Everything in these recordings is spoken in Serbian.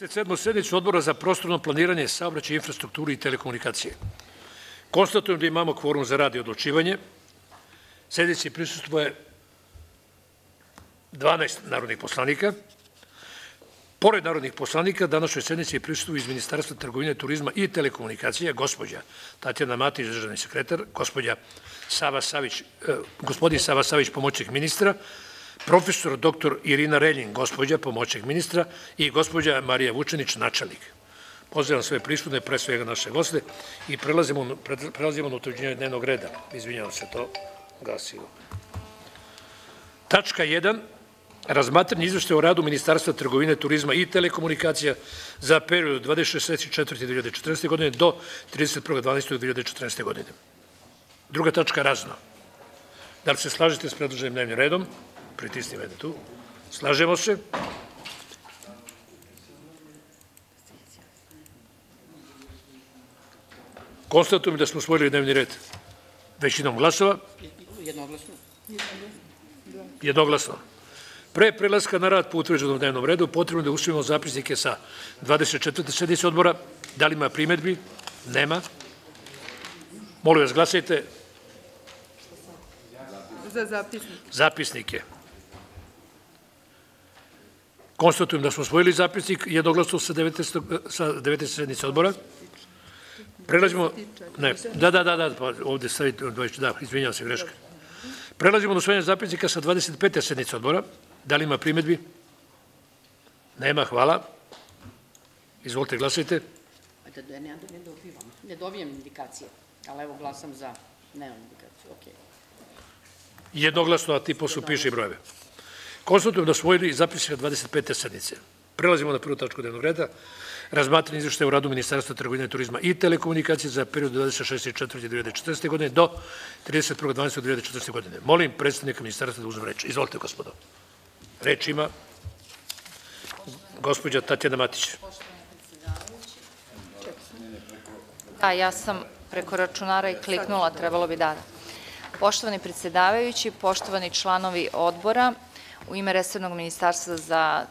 27. sednicu Odbora za prostorno planiranje, saobraćaj, infrastrukturu i telekomunikacije. Konstatujem da imamo kvorum za rad i odlučivanje. Sednici prisustuje 12 narodnih poslanika. Pored narodnih poslanika, današnjoj sednici prisustuju iz Ministarstva trgovine, turizma i telekomunikacija gospođa Tatjana Matić, državni sekretar, Sava Savić, eh, gospodin Sava Savić, pomoćnik ministra, profesor dr. Irina Reljin, gospođa, pomoćnik ministra i gospođa Marija Vučenić, načelnik. Pozivam sve prisutne, pre svega naše goste i prelazimo, prelazimo na utvrđenje dnevnog reda. Izvinjavam se, to gasio. Tačka 1. Razmatranje izveštaja o radu Ministarstva trgovine, turizma i telekomunikacija za period 26.4.2014. godine do 31.12.2014. godine. Druga tačka razno. Da li se slažete s predloženim dnevnim redom? Pritisni mene tu. Slažemo se. Konstatujem da smo svojili dnevni red većinom glasova. Jednoglasno. Jednoglasno. Pre prelaska na rad po utvrđenom dnevnom redu potrebno da usvojimo zapisnike sa 24. sednice odbora. Da li ima primetbi? Nema. Molim vas, glasajte. Za zapisnik. Zapisnike. Konstatujem da smo osvojili zapisnik jednoglasno sa 19. sa 19. sednice odbora. Prelazimo, ne, da, da, da, da, pa ovde stavite, da, izvinjavam se, greška. Prelazimo na usvojanje zapisnika sa 25. sednice odbora. Da li ima primetbi? Nema, hvala. Izvolite, glasajte. Da, da, ne, ne dobivam, ne dobijam indikacije, ali evo glasam za, nemam indikaciju, okej. Jednoglasno, a ti poslu piše i brojeve. Konstatujem da svojili zapisnika 25. sednice. Prelazimo na prvu tačku dnevnog reda. Razmatranje izveštaja u radu Ministarstva trgovine, turizma i telekomunikacije za period 26.4.2014. godine do 31.12.2014. godine. Molim predstavnika Ministarstva da uzme reč. Izvolite, gospodo. Reč ima gospođa Tatjana Matić. Da, ja sam preko računara i kliknula, trebalo bi da. Poštovani predsedavajući, poštovani članovi odbora, u ime Resornog ministarstva za e,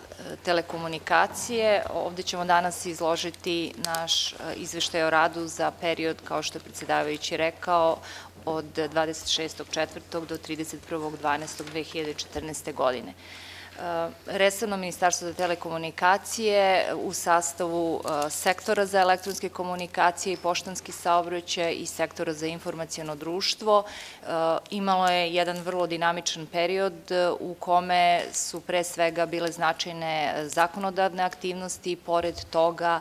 telekomunikacije, ovde ćemo danas izložiti naš e, izveštaj o radu za period, kao što je predsedavajući rekao, od 26.4. do 31.12.2014. godine. Resorno ministarstvo za telekomunikacije u sastavu e, sektora za elektronske komunikacije i poštanski saobraćaj i sektora za informacijono društvo. E, imalo je jedan vrlo dinamičan period e, u kome su pre svega bile značajne zakonodavne aktivnosti, pored toga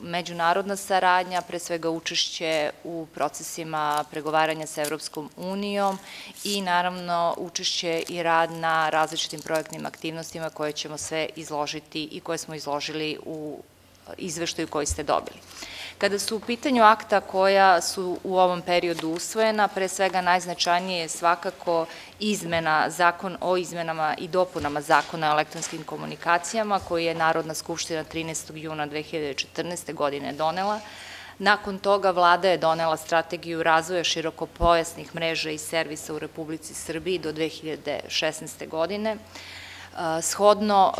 međunarodna saradnja, pre svega učešće u procesima pregovaranja sa Evropskom unijom i naravno učešće i rad na različitim projektnim razvojnim aktivnostima koje ćemo sve izložiti i koje smo izložili u izveštaju koji ste dobili. Kada su u pitanju akta koja su u ovom periodu usvojena, pre svega najznačajnije je svakako izmena, zakon o izmenama i dopunama zakona o elektronskim komunikacijama koji je Narodna skupština 13. juna 2014. godine donela, Nakon toga vlada je donela strategiju razvoja širokopojasnih mreža i servisa u Republici Srbiji do 2016. godine shodno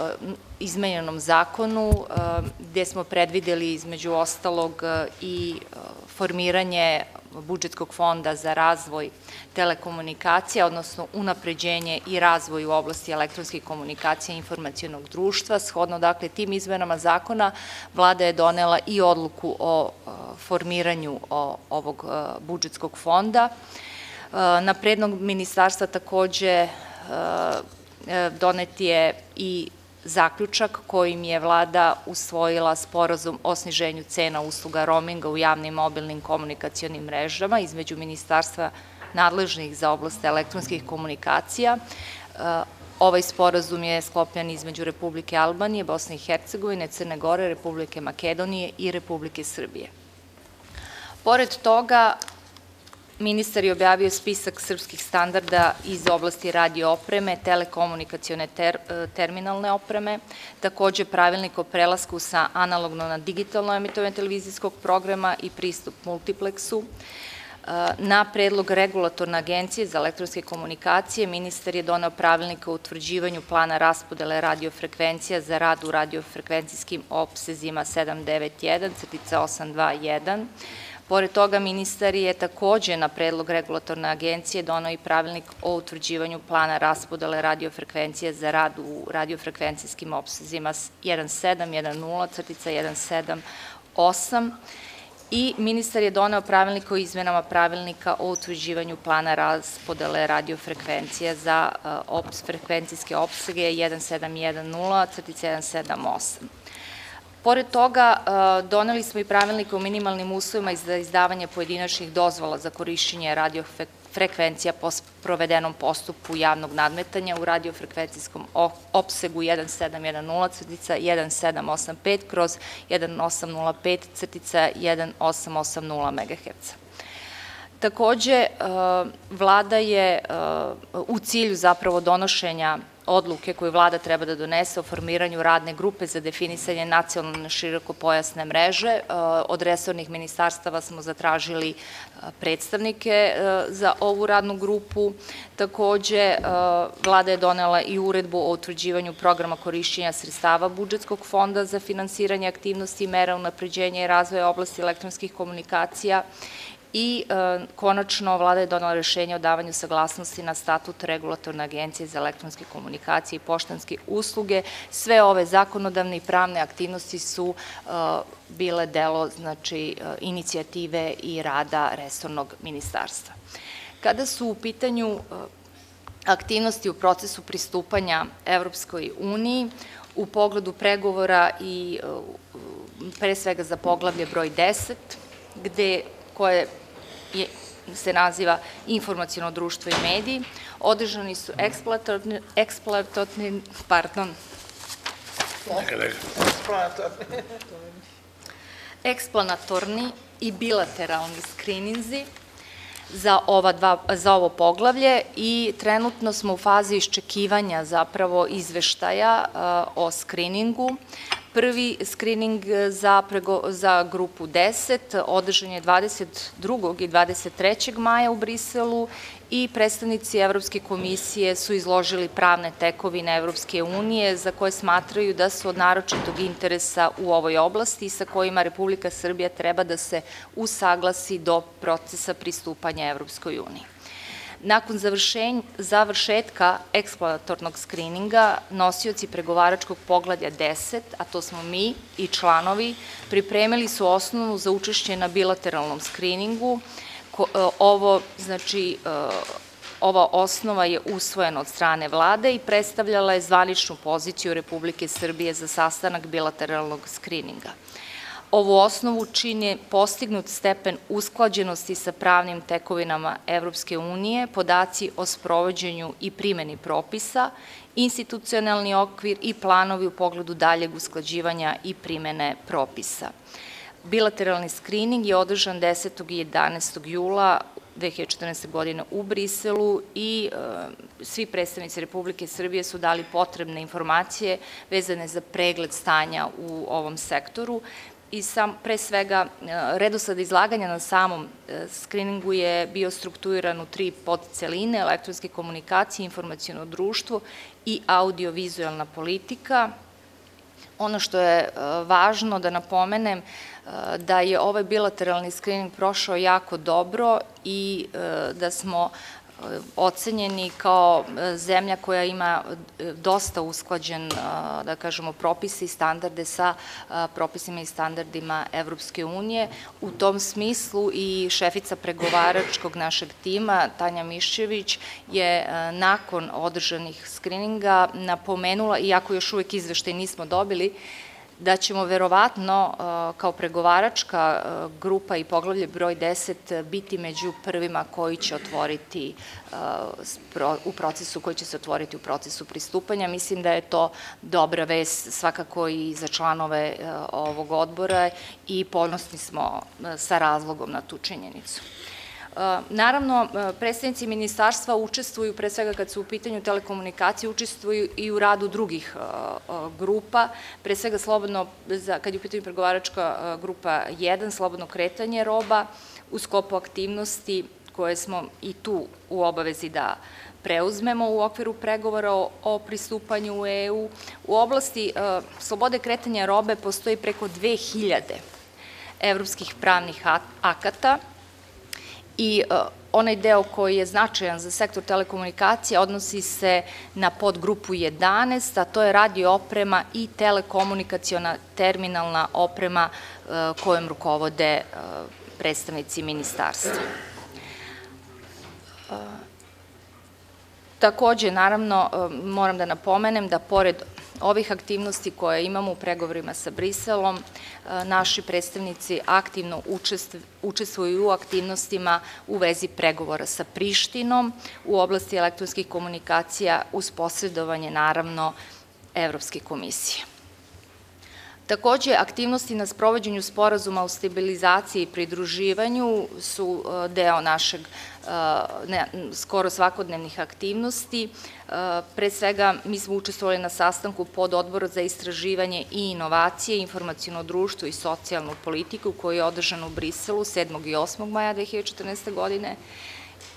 izmenjenom zakonu gde smo predvideli između ostalog i formiranje budžetskog fonda za razvoj telekomunikacija, odnosno unapređenje i razvoj u oblasti elektronskih komunikacija i informacijonog društva. Shodno, dakle, tim izmenama zakona vlada je donela i odluku o formiranju ovog budžetskog fonda. Na prednog ministarstva takođe donet je i zaključak kojim je vlada usvojila sporazum o sniženju cena usluga roaminga u javnim mobilnim komunikacijonim mrežama između ministarstva nadležnih za oblast elektronskih komunikacija. E, ovaj sporazum je sklopljen između Republike Albanije, Bosne i Hercegovine, Crne Gore, Republike Makedonije i Republike Srbije. Pored toga, Ministar je objavio spisak srpskih standarda iz oblasti radio opreme, telekomunikacione ter, e, terminalne opreme, takođe pravilnik o prelasku sa analogno na digitalno emitovanje televizijskog programa i pristup multipleksu, Na predlog regulatorne agencije za elektronske komunikacije ministar je donao pravilnik o utvrđivanju plana raspodele radiofrekvencija za rad u radiofrekvencijskim opsezima 791 crtica 821. Pored toga, ministar je takođe na predlog regulatorne agencije donao i pravilnik o utvrđivanju plana raspodele radiofrekvencija za rad u radiofrekvencijskim opsezima 1710 crtica 178 i ministar je doneo pravilnik o izmenama pravilnika o utvrđivanju plana raspodele radiofrekvencija za frekvencijske opsege 1710 crtica 178. Pored toga, doneli smo i pravilnik o minimalnim uslovima za izdavanje pojedinačnih dozvola za korišćenje radiofrekvencija po provedenom postupku javnog nadmetanja u radiofrekvencijskom opsegu 1710 crtica 1785 kroz 1805 crtica 1880 MHz. Takođe, vlada je u cilju zapravo donošenja odluke koju vlada treba da donese o formiranju radne grupe za definisanje nacionalne širokopojasne mreže. Od resornih ministarstava smo zatražili predstavnike za ovu radnu grupu. Takođe, vlada je donela i uredbu o utvrđivanju programa korišćenja sredstava budžetskog fonda za finansiranje aktivnosti i mera unapređenja i razvoja oblasti elektronskih komunikacija i konačno vlada je donala rešenje o davanju saglasnosti na statut regulatorne agencije za elektronske komunikacije i poštanske usluge. Sve ove zakonodavne i pravne aktivnosti su bile delo znači, inicijative i rada resornog ministarstva. Kada su u pitanju aktivnosti u procesu pristupanja Evropskoj uniji, u pogledu pregovora i pre svega za poglavlje broj 10, gde koje je, se naziva informacijono društvo i mediji. Održani su eksploatorni, eksploatorni pardon, eksplanatorni i bilateralni skrininzi za, ova dva, za ovo poglavlje i trenutno smo u fazi iščekivanja zapravo izveštaja o skriningu. Prvi skrining za, prego, za grupu 10 održan je 22. i 23. maja u Briselu i predstavnici Evropske komisije su izložili pravne tekovine Evropske unije za koje smatraju da su od naročitog interesa u ovoj oblasti i sa kojima Republika Srbija treba da se usaglasi do procesa pristupanja Evropskoj uniji. Nakon završetka eksploatornog skrininga, nosioci pregovaračkog poglavlja 10, a to smo mi i članovi, pripremili su osnovu za učešće na bilateralnom skriningu. E, ovo, znači, e, ova osnova je usvojena od strane vlade i predstavljala je zvaničnu poziciju Republike Srbije za sastanak bilateralnog skrininga. Ovu osnovu čini postignut stepen usklađenosti sa pravnim tekovinama Evropske unije, podaci o sprovođenju i primeni propisa, institucionalni okvir i planovi u pogledu daljeg usklađivanja i primene propisa. Bilateralni skrining je održan 10. i 11. jula 2014. godine u Briselu i e, svi predstavnici Republike Srbije su dali potrebne informacije vezane za pregled stanja u ovom sektoru i sam, pre svega, e, redosled izlaganja na samom e, skriningu je bio strukturiran u tri podceline, elektronske komunikacije, informacijono društvo i audiovizualna politika. Ono što je e, važno da napomenem, da je ovaj bilateralni skrining prošao jako dobro i da smo ocenjeni kao e, zemlja koja ima e, dosta usklađen, e, da kažemo, propise i standarde sa propisima i standardima Evropske unije. U tom smislu i šefica pregovaračkog našeg tima, Tanja Mišćević, je nakon održanih skrininga napomenula, iako još uvek izveštaj nismo dobili, da ćemo verovatno kao pregovaračka grupa i poglavlje broj 10 biti među prvima koji će otvoriti u procesu, koji će se otvoriti u procesu pristupanja. Mislim da je to dobra vest svakako i za članove ovog odbora i ponosni smo sa razlogom na tu činjenicu. Naravno, predstavnici ministarstva učestvuju, pre svega kad su u pitanju telekomunikacije, učestvuju i u radu drugih grupa, pre svega slobodno, kad je u pitanju pregovaračka grupa 1, slobodno kretanje roba, u skopu aktivnosti koje smo i tu u obavezi da preuzmemo u okviru pregovora o, pristupanju u EU. U oblasti e, slobode kretanja robe postoji preko 2000 evropskih pravnih akata i e, onaj deo koji je značajan za sektor telekomunikacija odnosi se na podgrupu 11, a to je radio oprema i telekomunikaciona terminalna oprema e, kojom rukovode e, predstavnici ministarstva. Takođe, naravno, moram da napomenem da pored ovih aktivnosti koje imamo u pregovorima sa Briselom, e, naši predstavnici aktivno učestvuju u aktivnostima u vezi pregovora sa Prištinom u oblasti elektronskih komunikacija uz posredovanje, naravno, Evropske komisije. Takođe, aktivnosti na sprovođenju sporazuma o stabilizaciji i pridruživanju su e, deo našeg e, skoro svakodnevnih aktivnosti. E, pre svega, mi smo učestvovali na sastanku pod odbora za istraživanje i inovacije, informacijono društvo i socijalnu politiku koji je održan u Briselu 7. i 8. maja 2014. godine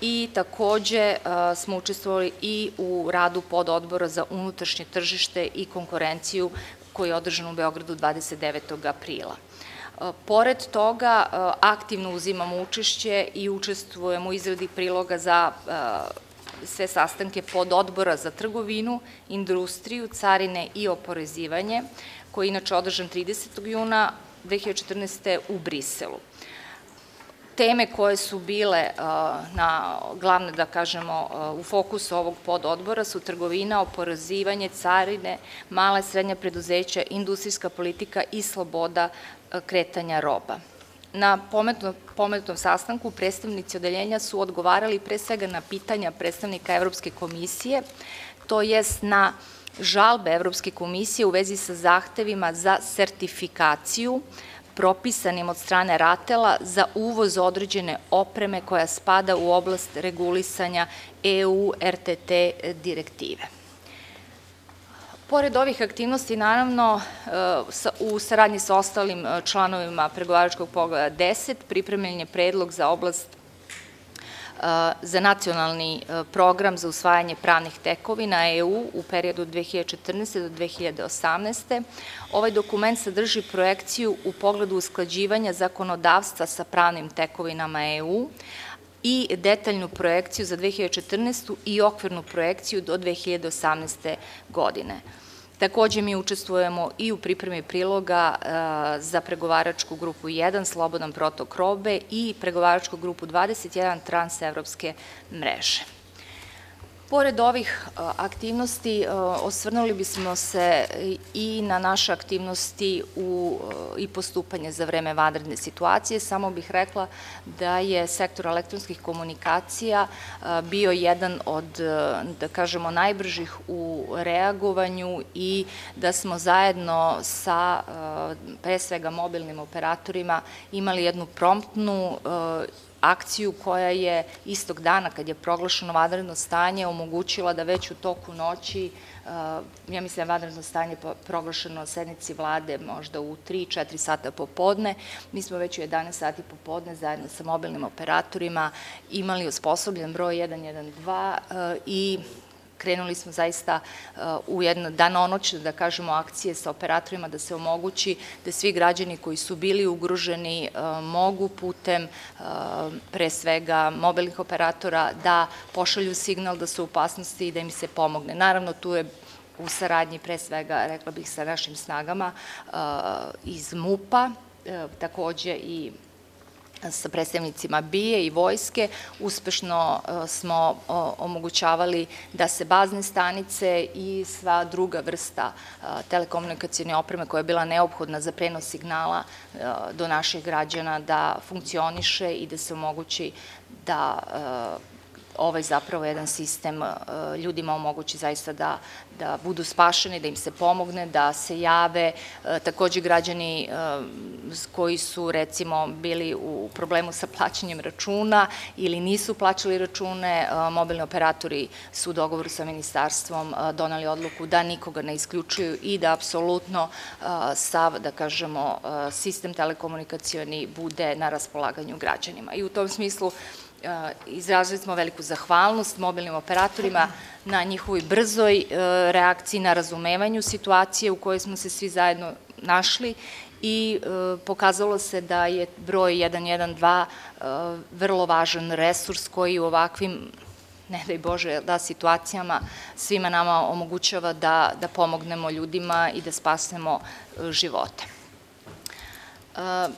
i takođe smo učestvovali i u radu pod odbora za unutrašnje tržište i konkurenciju koji je održan u Beogradu 29. aprila. E, pored toga, e, aktivno uzimamo učešće i učestvujemo u izradi priloga za e, sve sastanke pod odbora za trgovinu, industriju, carine i oporezivanje, koji je inače održan 30. juna 2014. u Briselu teme koje su bile na glavne, da kažemo, u fokusu ovog pododbora su trgovina, oporazivanje, carine, mala i srednja preduzeća, industrijska politika i sloboda kretanja roba. Na pomenutom sastanku predstavnici odeljenja su odgovarali pre svega na pitanja predstavnika Evropske komisije, to jest na žalbe Evropske komisije u vezi sa zahtevima za sertifikaciju, propisanim od strane RATELA za uvoz određene opreme koja spada u oblast regulisanja EU RTT direktive. Pored ovih aktivnosti, naravno, e, u saradnji sa ostalim e, članovima pregovaračkog pogleda 10, pripremljen je predlog za oblast za nacionalni program za usvajanje pravnih tekovina EU u periodu 2014. do 2018. Ovaj dokument sadrži projekciju u pogledu usklađivanja zakonodavstva sa pravnim tekovinama EU, i detaljnu projekciju za 2014. i okvirnu projekciju do 2018. godine. Takođe mi učestvujemo i u pripremi priloga e, za pregovaračku grupu 1, Slobodan protok robe i pregovaračku grupu 21, Transevropske mreže. Pored ovih aktivnosti osvrnuli bismo se i na naše aktivnosti u, i postupanje za vreme vanredne situacije. Samo bih rekla da je sektor elektronskih komunikacija bio jedan od, da kažemo, najbržih u reagovanju i da smo zajedno sa pre svega mobilnim operatorima imali jednu promptnu akciju koja je istog dana kad je proglašeno vanredno stanje omogućila da već u toku noći, uh, ja mislim da je vanredno stanje proglašeno sednici vlade možda u 3-4 sata popodne, mi smo već u 11 sati popodne zajedno sa mobilnim operatorima imali osposobljen broj 112 uh, i krenuli smo zaista uh, u jedno danonoćne, da kažemo, akcije sa operatorima da se omogući da svi građani koji su bili ugroženi uh, mogu putem uh, pre svega mobilnih operatora da pošalju signal da su u opasnosti i da im se pomogne. Naravno, tu je u saradnji pre svega, rekla bih, sa našim snagama iz MUPA, takođe i sa predstavnicima BIE i vojske, uspešno e, smo omogućavali da se bazne stanice i sva druga vrsta e, telekomunikacijne opreme koja je bila neophodna za prenos signala e, do naših građana da funkcioniše i da se omogući da ovaj zapravo jedan sistem ljudima omogući zaista da, da budu spašeni, da im se pomogne, da se jave. Takođe građani koji su recimo bili u problemu sa plaćanjem računa ili nisu plaćali račune, mobilni operatori su u dogovoru sa ministarstvom donali odluku da nikoga ne isključuju i da apsolutno sav, da kažemo, sistem telekomunikacioni bude na raspolaganju građanima. I u tom smislu izrazili smo veliku zahvalnost mobilnim operatorima na njihovoj brzoj reakciji, na razumevanju situacije u kojoj smo se svi zajedno našli i pokazalo se da je broj 112 vrlo važan resurs koji u ovakvim ne daj Bože, da situacijama svima nama omogućava da, da pomognemo ljudima i da spasnemo živote.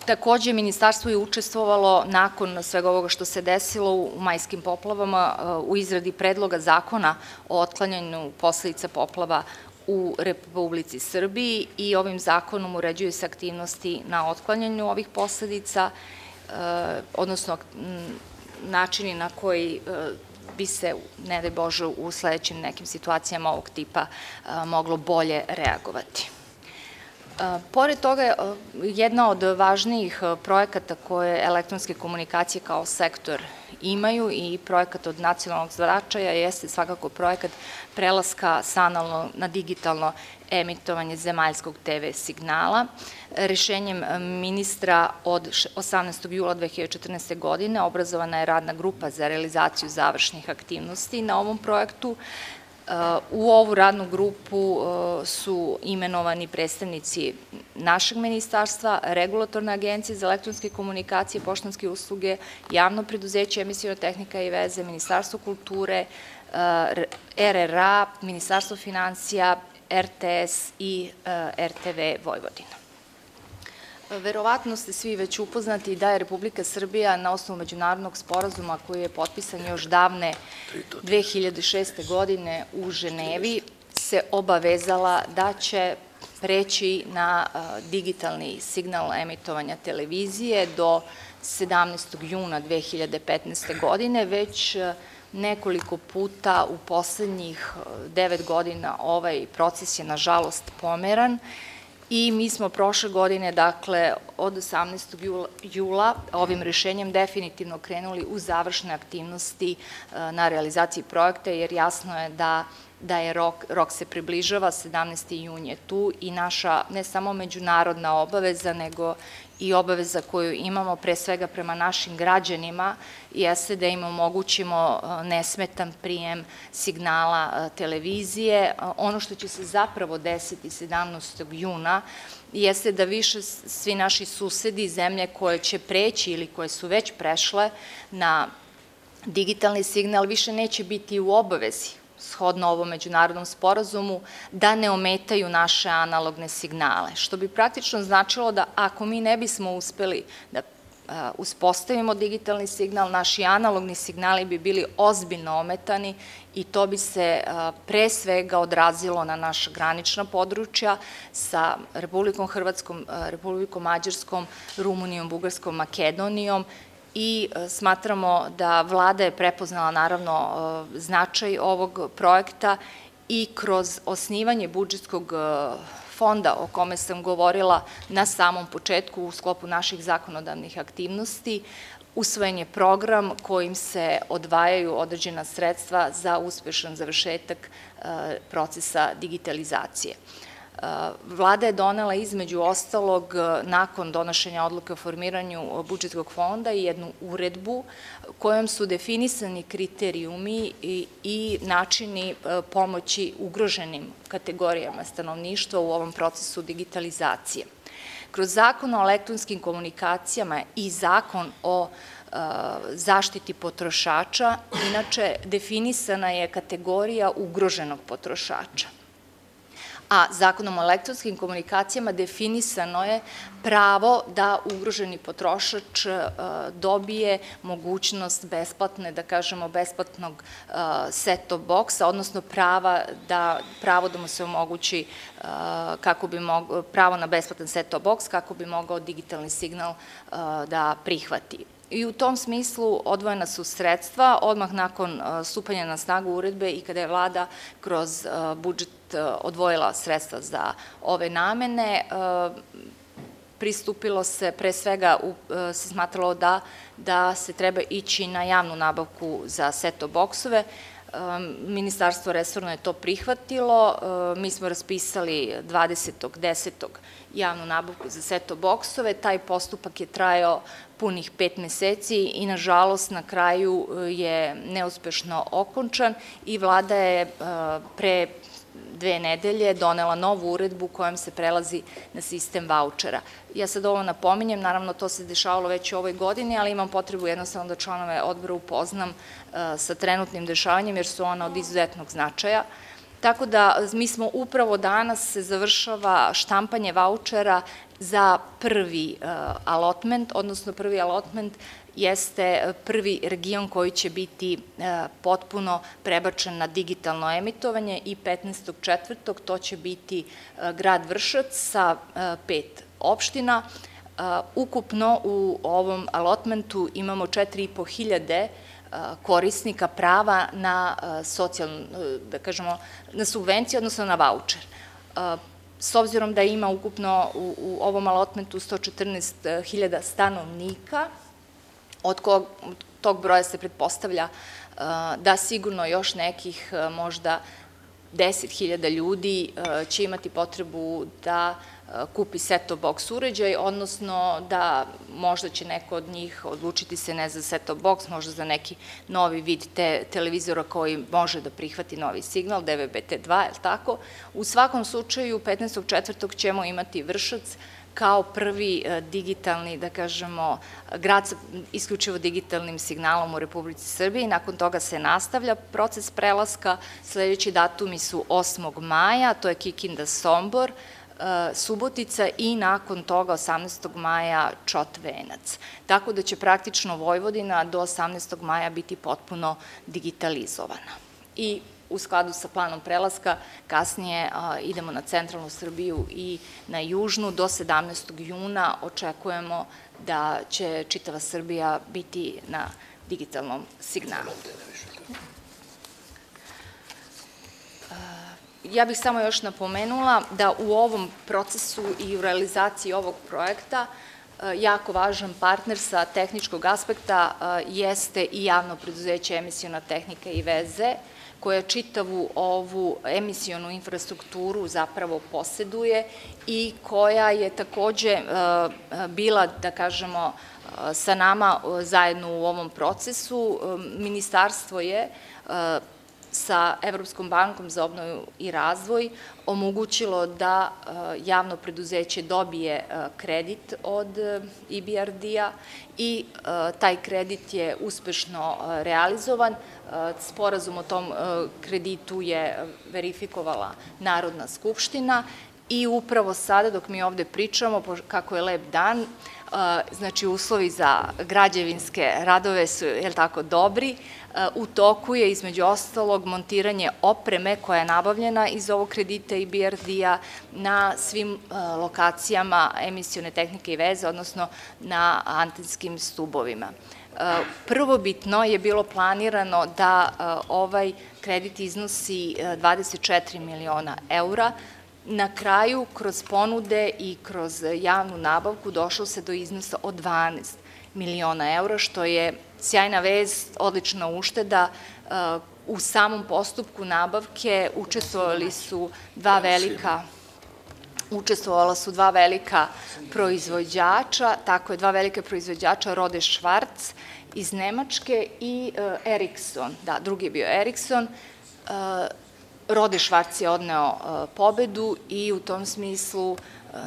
Takođe, ministarstvo je učestvovalo nakon svega ovoga što se desilo u majskim poplavama u izradi predloga zakona o otklanjanju posledica poplava u Republici Srbiji i ovim zakonom uređuju se aktivnosti na otklanjanju ovih posledica, odnosno načini na koji bi se, ne daj Bože, u sledećim nekim situacijama ovog tipa moglo bolje reagovati. Pored toga, jedna od važnijih projekata koje elektronske komunikacije kao sektor imaju i projekat od nacionalnog značaja jeste svakako projekat prelaska sa analog na digitalno emitovanje zemaljskog TV signala. Rešenjem ministra od 18. jula 2014. godine obrazovana je radna grupa za realizaciju završnih aktivnosti na ovom projektu. U ovu radnu grupu su imenovani predstavnici našeg ministarstva, regulatorne agencije za elektronske komunikacije, poštanske usluge, javno preduzeće, emisijona tehnika i veze, Ministarstvo kulture, RRA, Ministarstvo financija, RTS i RTV Vojvodina. Verovatno ste svi već upoznati da je Republika Srbija na osnovu međunarodnog sporazuma koji je potpisan još davne 2006. godine u Ženevi se obavezala da će preći na digitalni signal emitovanja televizije do 17. juna 2015. godine, već nekoliko puta u poslednjih devet godina ovaj proces je nažalost pomeran i mi smo prošle godine, dakle, od 18. jula ovim rešenjem definitivno krenuli u završne aktivnosti na realizaciji projekta, jer jasno je da da je rok, rok se približava, 17. jun je tu i naša ne samo međunarodna obaveza, nego i obaveza koju imamo pre svega prema našim građanima jeste da im omogućimo nesmetan prijem signala televizije. Ono što će se zapravo desiti 17. juna jeste da više svi naši susedi, zemlje koje će preći ili koje su već prešle na digitalni signal više neće biti u obavezi shodno ovom međunarodnom sporazumu, da ne ometaju naše analogne signale, što bi praktično značilo da ako mi ne bismo uspeli da uspostavimo digitalni signal, naši analogni signali bi bili ozbiljno ometani i to bi se pre svega odrazilo na naša granična područja sa Republikom Hrvatskom, Republikom Mađarskom, Rumunijom, Bugarskom, Makedonijom i e, smatramo da vlada je prepoznala naravno e, značaj ovog projekta i kroz osnivanje budžetskog e, fonda o kome sam govorila na samom početku u sklopu naših zakonodavnih aktivnosti, usvojen je program kojim se odvajaju određena sredstva za uspešan završetak procesa digitalizacije. Vlada je donela između ostalog nakon donošenja odluke o formiranju budžetskog fonda i jednu uredbu kojom su definisani kriterijumi i, i načini e, pomoći ugroženim kategorijama stanovništva u ovom procesu digitalizacije. Kroz zakon o elektronskim komunikacijama i zakon o e, zaštiti potrošača, inače definisana je kategorija ugroženog potrošača a zakonom o elektronskim komunikacijama definisano je pravo da ugroženi potrošač e, dobije mogućnost besplatne, da kažemo, besplatnog e, set-top boksa, odnosno prava da, pravo da mu se omogući e, kako bi mogo, pravo na besplatan set-top boks kako bi mogao digitalni signal da prihvati. i u tom smislu odvojena su sredstva odmah nakon stupanja na snagu uredbe i kada je vlada kroz budžet odvojila sredstva za ove namene, pristupilo se, pre svega se smatralo da, da se treba ići na javnu nabavku za seto boksove, Ministarstvo resorno je to prihvatilo, mi smo raspisali 20.10. javnu nabavku za seto boksove, taj postupak je trajao punih pet meseci i nažalost na kraju je neuspešno okončan i vlada je pre dve nedelje donela novu uredbu kojom se prelazi na sistem vouchera. Ja sad ovo napominjem, naravno to se dešavalo već u ovoj godini, ali imam potrebu jednostavno da članove odbora upoznam e, sa trenutnim dešavanjem, jer su ona od izuzetnog značaja. Tako da mi smo upravo danas se završava štampanje vouchera za prvi uh, allotment, odnosno prvi allotment jeste prvi region koji će biti uh, potpuno prebačen na digitalno emitovanje i 15.4. to će biti uh, grad Vršac sa pet opština. Ukupno u ovom allotmentu imamo 4,5 hiljade korisnika prava na socijalnu, da kažemo, na subvenciju, odnosno na voucher s obzirom da ima ukupno u, u ovom alotmentu 114.000 stanovnika, od kog, tog broja se pretpostavlja uh, da sigurno još nekih uh, možda 10.000 ljudi uh, će imati potrebu da kupi set-top box uređaj, odnosno da možda će neko od njih odlučiti se ne za set-top box, možda za neki novi vid te televizora koji može da prihvati novi signal, DVB-T2, je li tako? U svakom slučaju, 15.4. ćemo imati vršac kao prvi e, digitalni, da kažemo, grad sa isključivo digitalnim signalom u Republici Srbiji. Nakon toga se nastavlja proces prelaska. Sledeći datumi su 8. maja, to je Kikinda Sombor, E, Subotica i nakon toga 18. maja Čotvenac. Tako da će praktično Vojvodina do 18. maja biti potpuno digitalizovana. I u skladu sa planom prelaska, kasnije idemo na centralnu Srbiju i na južnu. Do 17. juna očekujemo da će čitava Srbija biti na digitalnom signalu. Ja bih samo još napomenula da u ovom procesu i u realizaciji ovog projekta jako važan partner sa tehničkog aspekta e, jeste i javno preduzeće emisijona tehnika i veze, koja čitavu ovu emisijonu infrastrukturu zapravo poseduje i koja je takođe e, bila, da kažemo, sa nama zajedno u ovom procesu. Ministarstvo je sa Evropskom bankom za obnovu i razvoj omogućilo da e, javno preduzeće dobije e, kredit od IBRD-a e, i taj kredit je uspešno realizovan. Sporazum o tom kreditu je verifikovala Narodna skupština i upravo sada dok mi ovde pričamo, kako je lep dan, znači uslovi za građevinske radove su, je tako, dobri, u toku je između ostalog montiranje opreme koja je nabavljena iz ovog kredita i BRD-a na svim lokacijama emisione tehnike i veze, odnosno na antenskim stubovima. Prvobitno je bilo planirano da ovaj kredit iznosi 24 miliona eura, Na kraju, kroz ponude i kroz javnu nabavku došlo se do iznosa od 12 miliona eura, što je sjajna vez, odlična ušteda. Uh, u samom postupku nabavke učestvovali su dva velika učestvovala su dva velika proizvođača, tako je dva velika proizvođača Rode Schwarz iz Nemačke i uh, Ericsson, da, drugi je bio Ericsson, uh, Rode Švarc je odneo pobedu i u tom smislu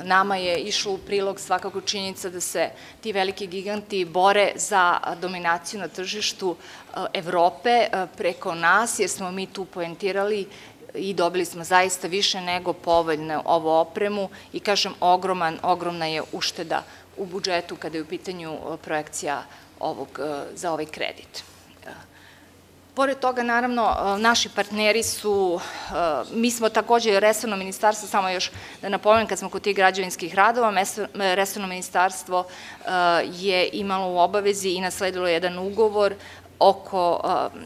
nama je išlo u prilog svakako činjenica da se ti veliki giganti bore za dominaciju na tržištu e, Evrope preko nas, jer smo mi tu poentirali i dobili smo zaista više nego povoljne ovo opremu i kažem ogroman, ogromna je ušteda u budžetu kada je u pitanju projekcija ovog, za ovaj kredit. Pored toga, naravno, e, naši partneri su, e, mi smo takođe resorno ministarstvo, samo još da napomenem kad smo kod tih građevinskih radova, resorno ministarstvo je imalo u obavezi i nasledilo jedan ugovor oko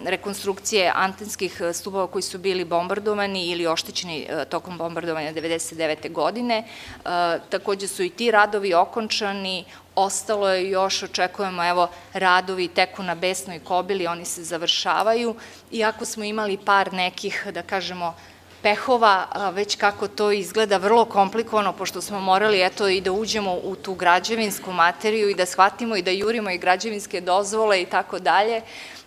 rekonstrukcije antenskih stubova koji su bili bombardovani ili oštećeni tokom bombardovanja 99. godine. Takođe su i ti radovi okončani, ostalo je još, očekujemo, evo, radovi teku na besnoj kobili, oni se završavaju, iako smo imali par nekih, da kažemo, pehova, već kako to izgleda vrlo komplikovano, pošto smo morali eto i da uđemo u tu građevinsku materiju i da shvatimo i da jurimo i građevinske dozvole i tako dalje.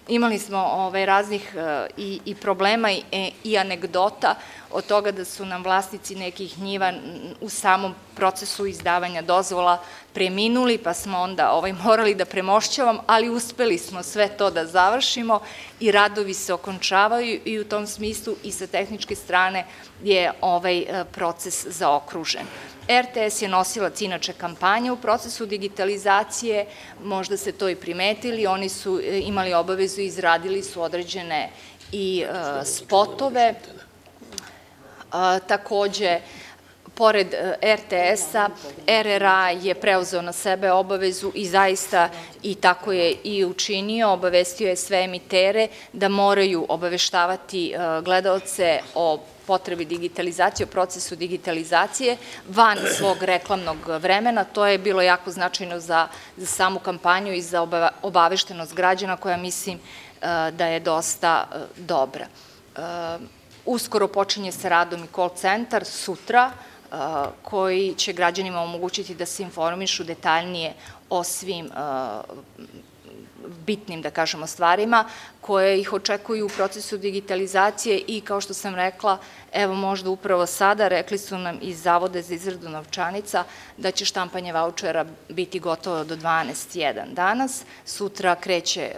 Imali smo ovaj, raznih e, i, i problema i, e, i anegdota od toga da su nam vlasnici nekih njiva u samom procesu izdavanja dozvola preminuli, pa smo onda ovaj, morali da premošćavam, ali uspeli smo sve to da završimo i radovi se okončavaju i u tom smislu i sa tehničke strane je ovaj e, proces zaokružen. RTS je nosilac inače kampanja u procesu digitalizacije, možda ste to i primetili, oni su e, imali obavezu i izradili su određene i e, spotove. Takođe, pored e, RTS-a, RRA je preuzeo na sebe obavezu i zaista i tako je i učinio, obavestio je sve emitere da moraju obaveštavati gledalce o potrebi digitalizacije, o procesu digitalizacije van svog reklamnog vremena. To je bilo jako značajno za, za samu kampanju i za obaveštenost građana koja mislim e, da je dosta e, dobra. E, uskoro počinje sa radom i call centar, sutra, koji će građanima omogućiti da se informišu detaljnije o svim bitnim, da kažemo, stvarima koje ih očekuju u procesu digitalizacije i, kao što sam rekla, evo možda upravo sada, rekli su nam iz Zavode za izradu novčanica, da će štampanje vouchera biti gotovo do 12.1 danas, sutra kreće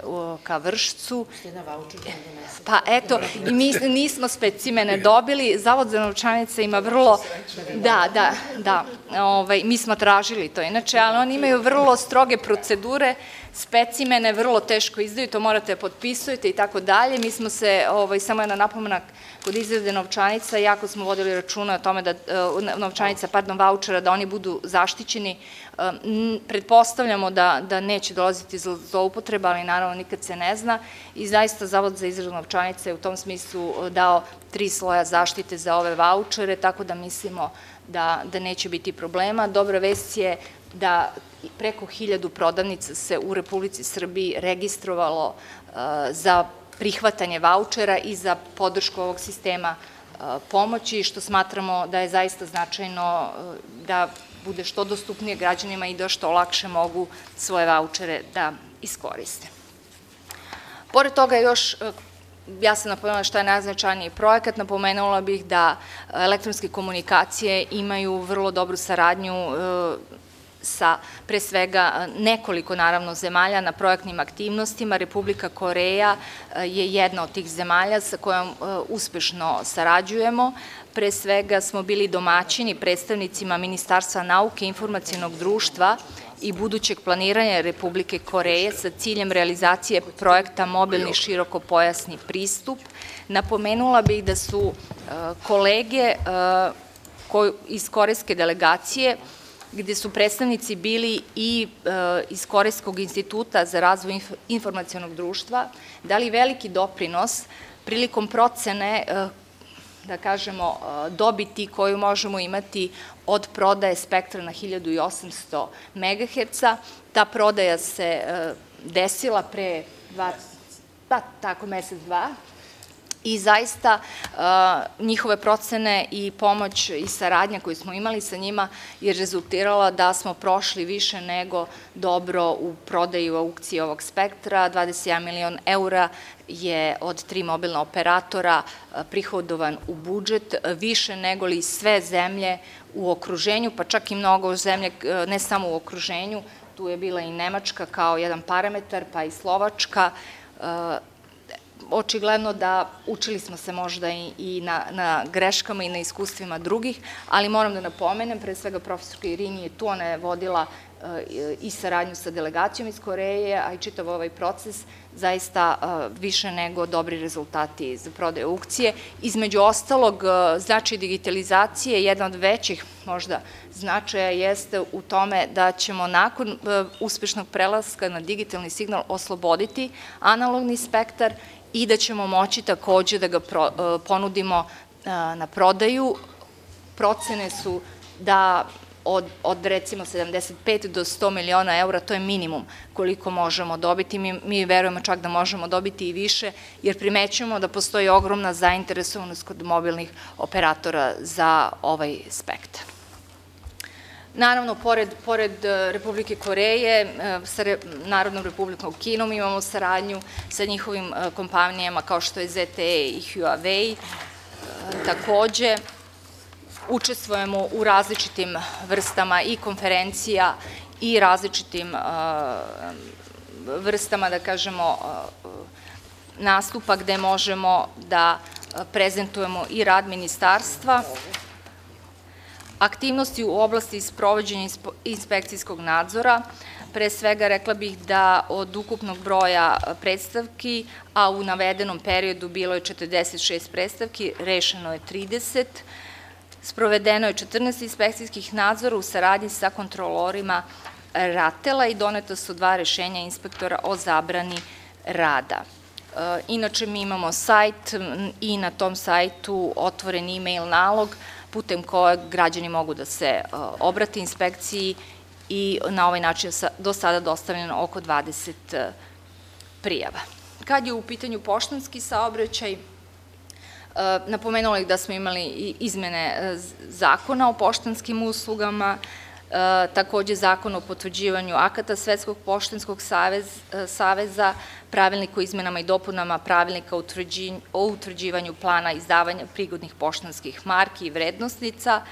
ka vršcu. Pa eto, i mi nismo specimene dobili, Zavod za novčanice ima vrlo, da, da, da, ovaj, mi smo tražili to inače, ali oni imaju vrlo stroge procedure, specimene vrlo teško izdaju, to morate da potpisujete i tako dalje. Mi smo se, ovaj, samo jedna napomenak, kod izrade novčanica, jako smo vodili računa o tome da, e, novčanica, pardon, vouchera, da oni budu zaštićeni. E, pretpostavljamo da, da neće dolaziti zloupotreba, ali naravno nikad se ne zna i zaista Zavod za izradu novčanica je u tom smislu e, dao tri sloja zaštite za ove vouchere, tako da mislimo da, da neće biti problema. Dobra vest je da preko hiljadu prodavnica se u Republici Srbiji registrovalo uh, za prihvatanje vouchera i za podršku ovog sistema uh, pomoći, što smatramo da je zaista značajno uh, da bude što dostupnije građanima i da što lakše mogu svoje vouchere da iskoriste. Pored toga još ja sam napomenula šta je najznačajniji projekat, napomenula bih da elektronske komunikacije imaju vrlo dobru saradnju sa pre svega nekoliko naravno zemalja na projektnim aktivnostima. Republika Koreja je jedna od tih zemalja sa kojom uspešno sarađujemo. Pre svega smo bili domaćini predstavnicima Ministarstva nauke i informacijenog društva i budućeg planiranja Republike Koreje sa ciljem realizacije projekta mobilni širokopojasni pristup. Napomenula bih da su kolege iz korejske delegacije gde su predstavnici bili i e, iz Korejskog instituta za razvoj informacijonog društva, dali veliki doprinos prilikom procene e, da kažemo, e, dobiti koju možemo imati od prodaje spektra na 1800 MHz. Ta prodaja se desila pre dva, pa tako mesec, dva, i zaista uh, njihove procene i pomoć i saradnja koju smo imali sa njima je rezultirala da smo prošli više nego dobro u prodaju aukcije ovog spektra. 21 milion eura je od tri mobilna operatora uh, prihodovan u budžet, više nego li sve zemlje u okruženju, pa čak i mnogo zemlje, ne samo u okruženju, tu je bila i Nemačka kao jedan parametar, pa i Slovačka, očigledno da učili smo se možda i, i na, na greškama i na iskustvima drugih, ali moram da napomenem, pre svega profesorka Irini je tu, ona je vodila i saradnju sa delegacijom iz Koreje, a i čitav ovaj proces zaista više nego dobri rezultati za prodaje aukcije. Između ostalog, značaj digitalizacije, jedan od većih možda značaja jeste u tome da ćemo nakon uspešnog prelaska na digitalni signal osloboditi analogni spektar i da ćemo moći takođe da ga ponudimo na prodaju. Procene su da od, od recimo 75 do 100 miliona eura, to je minimum koliko možemo dobiti. Mi, mi verujemo čak da možemo dobiti i više, jer primećujemo da postoji ogromna zainteresovanost kod mobilnih operatora za ovaj spektar. Naravno, pored, pored e, Republike Koreje, e, sa Narodnom republikom Kinom imamo saradnju sa njihovim e, kompanijama kao što je ZTE i Huawei. Takođe, učestvujemo u različitim vrstama i konferencija i različitim vrstama, da kažemo, nastupa gde možemo da prezentujemo i rad ministarstva, aktivnosti u oblasti sprovođenja inspekcijskog nadzora, pre svega rekla bih da od ukupnog broja predstavki, a u navedenom periodu bilo je 46 predstavki, rešeno je 30, Sprovedeno je 14 inspekcijskih nadzora u saradnji sa kontrolorima RATELA i doneta su dva rešenja inspektora o zabrani rada. E, inače, mi imamo sajt i na tom sajtu otvoren e-mail nalog putem kojeg građani mogu da se e, obrati inspekciji i na ovaj način do sada dostavljeno oko 20 e, prijava. Kad je u pitanju poštanski saobraćaj, napomenula ih da smo imali izmene eh, zakona o poštanskim uslugama, eh, takođe zakon o potvrđivanju akata Svetskog poštanskog saveza, pravilnik o izmenama i dopunama pravilnika o utvrđivanju plana izdavanja prigodnih poštanskih marki i vrednostnica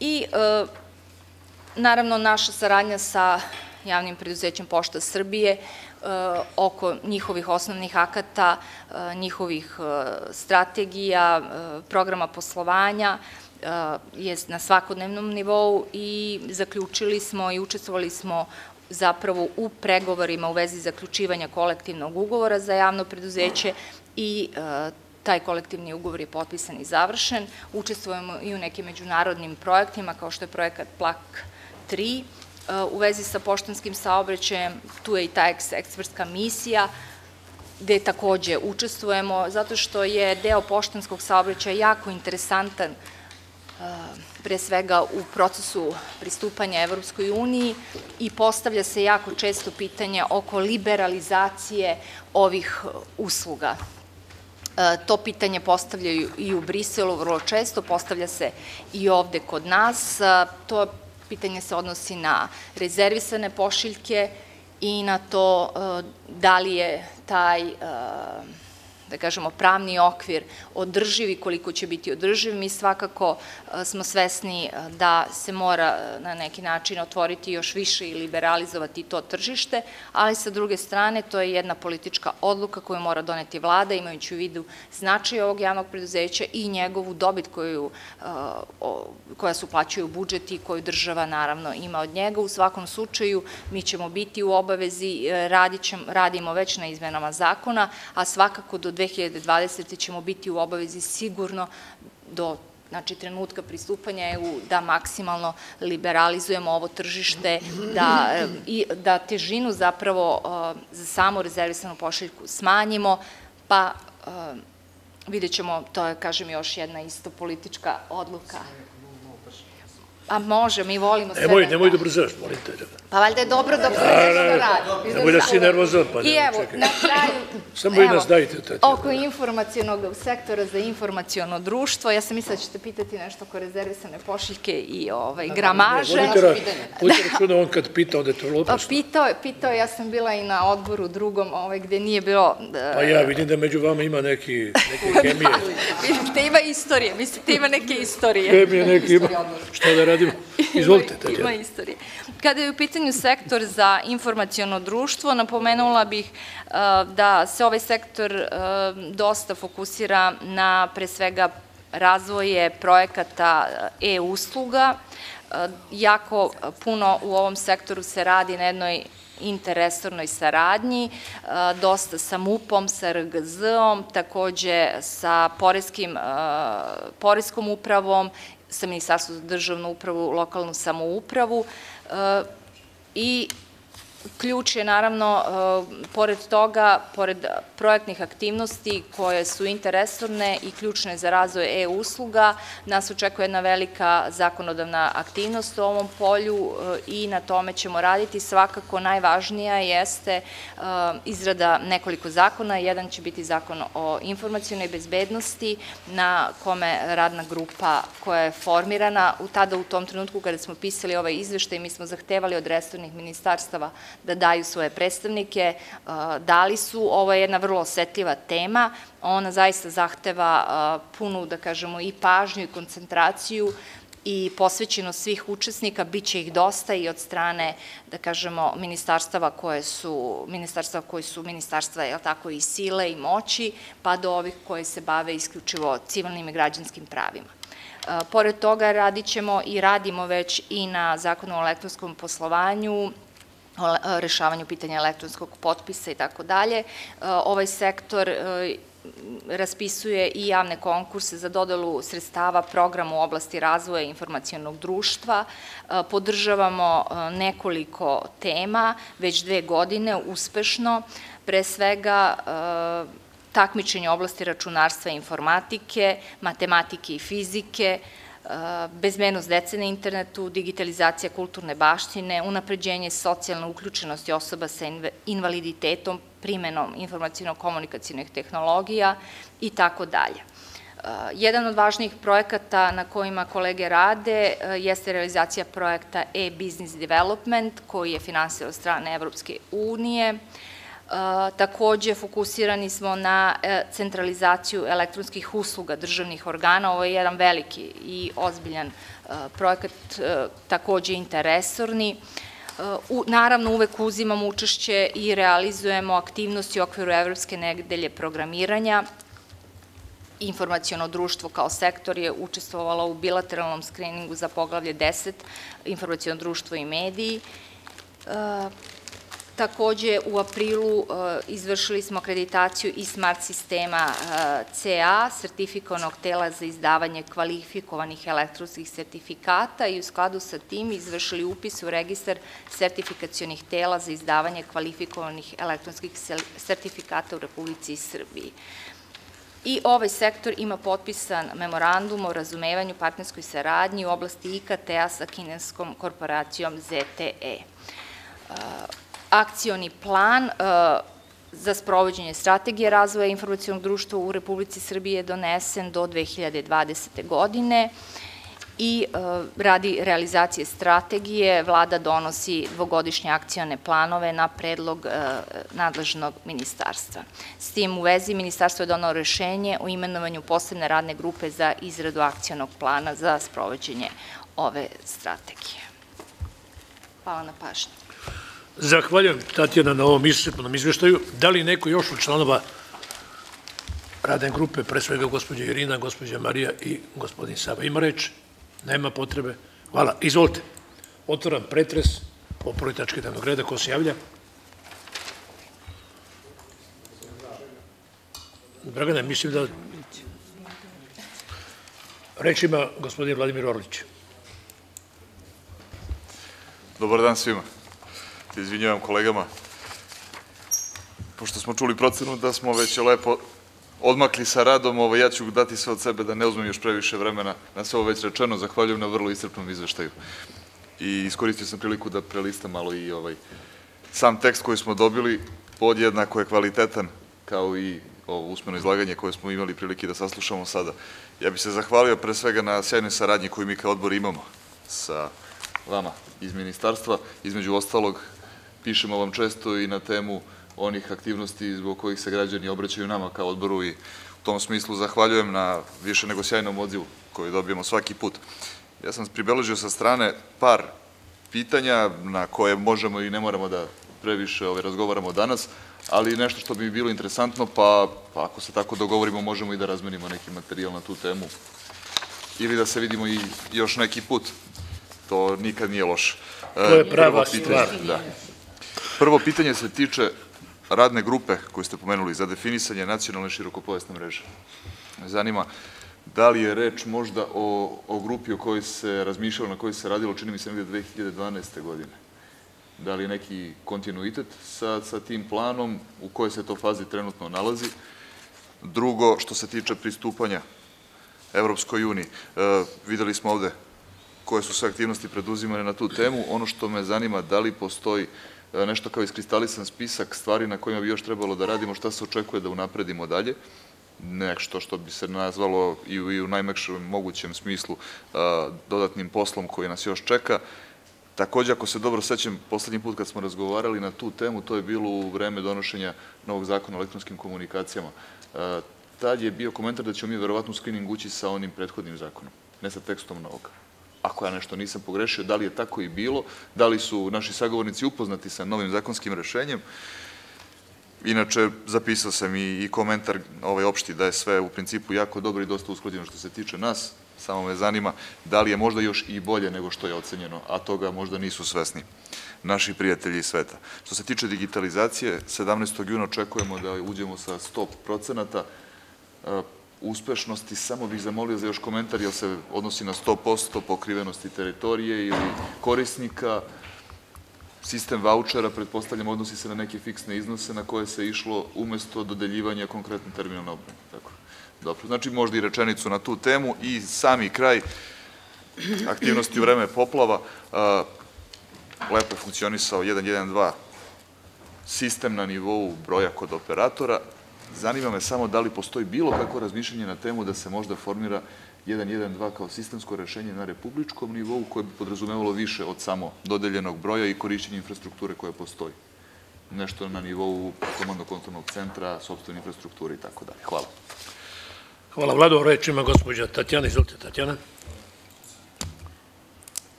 i naravno naša saradnja sa javnim preduzećem Pošta Srbije Eh, oko njihovih osnovnih akata, eh, njihovih eh, strategija, programa poslovanja, je na svakodnevnom nivou i zaključili smo i učestvovali smo zapravo u pregovorima u vezi zaključivanja kolektivnog ugovora za javno preduzeće i taj kolektivni ugovor je potpisan i završen. Učestvujemo i u nekim međunarodnim projektima kao što je projekat PLAK 3, u vezi sa poštanskim saobraćajem, tu je i ta ekspertska misija, gde takođe učestvujemo, zato što je deo poštanskog saobraćaja jako interesantan, pre svega u procesu pristupanja Evropskoj uniji i postavlja se jako često pitanje oko liberalizacije ovih usluga. To pitanje postavljaju i u Briselu vrlo često, postavlja se i ovde kod nas. To pitanje se odnosi na rezervisane pošiljke i na to e, da li je taj e, da kažemo, pravni okvir održiv i koliko će biti održiv. Mi svakako e, smo svesni e, da se mora e, na neki način otvoriti još više i liberalizovati to tržište, ali sa druge strane to je jedna politička odluka koju mora doneti vlada imajući u vidu značaj ovog javnog preduzeća i njegovu dobit koju, koja se uplaćuje u budžet i koju država naravno ima od njega. U svakom slučaju mi ćemo biti u obavezi, radimo već na izmenama zakona, a svakako do 2020. ćemo biti u obavezi sigurno do znači trenutka pristupanja EU da maksimalno liberalizujemo ovo tržište, da, i, da težinu zapravo za samo rezervisanu pošiljku smanjimo, pa vidjet ćemo, to je, kažem, još jedna isto politička odluka. A može, mi volimo sve. Nemoj, nemoj da brzaš, molim te. Pa valjda je dobro da se nešto radi. Nemoj da si nervozan, pa I evo, na kraju, Samo i nas dajte. Oko informacijonog sektora za informacijono društvo, ja sam mislila da ćete pitati nešto oko rezervisane pošiljke i ovaj, gramaže. Vodite računa on kad pita, onda je to lopast. Pa pitao, pitao, ja sam bila i na odboru drugom, ovaj, gde nije bilo... Pa ja vidim da među vama ima neki, neke hemije. Vidite, ima istorije, mislite ima neke istorije. Hemije neke ima, šta da radimo? Izvolite, Tatjana. Ima istorije. Kada je u pitanju sektor za informacijono društvo, napomenula bih uh, da se ovaj sektor uh, dosta fokusira na pre svega razvoje projekata uh, e-usluga, jako puno u ovom sektoru se radi na jednoj interresornoj saradnji, dosta sa MUP-om, sa RGZ-om, takođe sa poreskim, poreskom upravom, sa Ministarstvom za državnu upravu, lokalnu samoupravu i Ključ je naravno, e, pored toga, pored projektnih aktivnosti koje su interesorne i ključne za razvoj e-usluga, nas očekuje jedna velika zakonodavna aktivnost u ovom polju e, i na tome ćemo raditi. Svakako najvažnija jeste e, izrada nekoliko zakona. Jedan će biti zakon o informacijonoj bezbednosti na kome radna grupa koja je formirana. Tada u tom trenutku kada smo pisali ovaj izveštaj mi smo zahtevali od restornih ministarstava da daju svoje predstavnike, dali su, ovo je jedna vrlo osetljiva tema, ona zaista zahteva punu, da kažemo, i pažnju i koncentraciju i posvećenost svih učesnika, bit će ih dosta i od strane, da kažemo, ministarstava koje su, ministarstva koji su ministarstva, je tako, i sile i moći, pa do ovih koji se bave isključivo civilnim i građanskim pravima. Pored toga radit ćemo i radimo već i na zakonu o elektronskom poslovanju, o rešavanju pitanja elektronskog potpisa i tako dalje. E, ovaj sektor e, raspisuje i javne konkurse za dodelu sredstava programa u oblasti razvoja informacijonog društva. E, podržavamo nekoliko tema, već dve godine, uspešno. Pre svega, takmičenje oblasti računarstva i informatike, matematike i fizike, bezmenost dece na internetu, digitalizacija kulturne baštine, unapređenje socijalne uključenosti osoba sa invaliditetom, primenom informacijno-komunikacijnih tehnologija i tako dalje. Jedan od važnijih projekata na kojima kolege rade jeste realizacija projekta e-business development koji je finansiran od strane Evropske unije, Takođe, fokusirani smo na e, centralizaciju elektronskih usluga državnih organa. Ovo je jedan veliki i ozbiljan e, projekat, e, takođe interesorni. Naravno, uvek uzimamo učešće i realizujemo aktivnosti u okviru Evropske nedelje programiranja. Informacijono društvo kao sektor je učestvovalo u bilateralnom skriningu za poglavlje 10, informacijono društvo i mediji. Takođe, u aprilu e, izvršili smo akreditaciju i smart sistema e, CA, sertifikovanog tela za izdavanje kvalifikovanih elektronskih sertifikata i u skladu sa tim izvršili upis u registar sertifikacijonih tela za izdavanje kvalifikovanih elektronskih sertifikata u Republici Srbiji. I ovaj sektor ima potpisan memorandum o razumevanju partnerskoj saradnji u oblasti IKT-a sa kineskom korporacijom ZTE akcioni plan e, za sprovođenje strategije razvoja informacijonog društva u Republici Srbije je donesen do 2020. godine i e, radi realizacije strategije vlada donosi dvogodišnje akcione planove na predlog e, nadležnog ministarstva. S tim u vezi ministarstvo je donao rešenje o imenovanju posebne radne grupe za izradu akcionog plana za sprovođenje ove strategije. Hvala na pažnju. Zahvaljujem Tatjana na ovom iscrpnom izveštaju. Da li neko još od članova radne grupe, pre svega gospođa Irina, gospođa Marija i gospodin Sava ima reč? Nema potrebe. Hvala. Izvolite. Otvoram pretres o prvoj tački dnevnog reda. Ko se javlja? Dragane, mislim da... Reč ima gospodin Vladimir Orlić. Dobar dan svima se izvinjavam kolegama, pošto smo čuli procenu da smo već lepo odmakli sa radom, ovo, ja ću dati sve od sebe da ne uzmem još previše vremena na sve ovo već rečeno, zahvaljujem na vrlo iscrpnom izveštaju. I iskoristio sam priliku da prelistam malo i ovaj sam tekst koji smo dobili, podjednako je kvalitetan kao i ovo usmeno izlaganje koje smo imali prilike da saslušamo sada. Ja bih se zahvalio pre svega na sjajnoj saradnji koju mi kao odbor imamo sa vama iz ministarstva, između ostalog pišemo vam često i na temu onih aktivnosti zbog kojih se građani obraćaju nama kao odboru i u tom smislu zahvaljujem na više nego sjajnom odzivu koji dobijemo svaki put. Ja sam pribeležio sa strane par pitanja na koje možemo i ne moramo da previše ovaj, razgovaramo danas, ali nešto što bi bilo interesantno, pa, pa ako se tako dogovorimo možemo i da razmenimo neki materijal na tu temu ili da se vidimo i još neki put. To nikad nije loše. E, To je prava prvo pitanje, stvar. Da. Prvo pitanje se tiče radne grupe koju ste pomenuli za definisanje nacionalne širokopojasne mreže. Zanima da li je reč možda o, o grupi o kojoj se razmišljalo, na kojoj se radilo, čini mi se negde 2012. godine. Da li je neki kontinuitet sa, sa tim planom, u kojoj se to fazi trenutno nalazi? Drugo, što se tiče pristupanja Evropskoj uniji, e, videli smo ovde koje su sve aktivnosti preduzimane na tu temu. Ono što me zanima, da li postoji nešto kao iskristalisan spisak stvari na kojima bi još trebalo da radimo, šta se očekuje da unapredimo dalje, nešto što bi se nazvalo i u, i u najmekšem mogućem smislu a, dodatnim poslom koji nas još čeka. Takođe, ako se dobro sećam, poslednji put kad smo razgovarali na tu temu, to je bilo u vreme donošenja novog zakona o elektronskim komunikacijama. A, tad je bio komentar da ćemo mi verovatno u screening ući sa onim prethodnim zakonom, ne sa tekstom novog ako ja nešto nisam pogrešio, da li je tako i bilo, da li su naši sagovornici upoznati sa novim zakonskim rešenjem. Inače, zapisao sam i, i komentar ovaj opšti da je sve u principu jako dobro i dosta usklađeno što se tiče nas. Samo me zanima da li je možda još i bolje nego što je ocenjeno, a toga možda nisu svesni naši prijatelji sveta. Što se tiče digitalizacije, 17. juna očekujemo da uđemo sa 100 procenata uspešnosti, samo bih zamolio za još komentar, jer se odnosi na 100% pokrivenosti teritorije ili korisnika, sistem vouchera, pretpostavljam, odnosi se na neke fiksne iznose na koje se išlo umesto dodeljivanja konkretne terminalne obrane. Tako. Dobro, znači možda i rečenicu na tu temu i sami kraj aktivnosti u vreme poplava. Lepo funkcionisao 112 sistem na nivou broja kod operatora, Zanima me samo da li postoji bilo kako razmišljanje na temu da se možda formira 112 kao sistemsko rešenje na republičkom nivou koje bi podrazumevalo više od samo dodeljenog broja i korišćenja infrastrukture koja postoji. Nešto na nivou komandno-kontrolnog centra, sobstvene infrastrukture i tako dalje. Hvala. Hvala Vlado, reč ima gospođa Tatjana, izvolite Tatjana.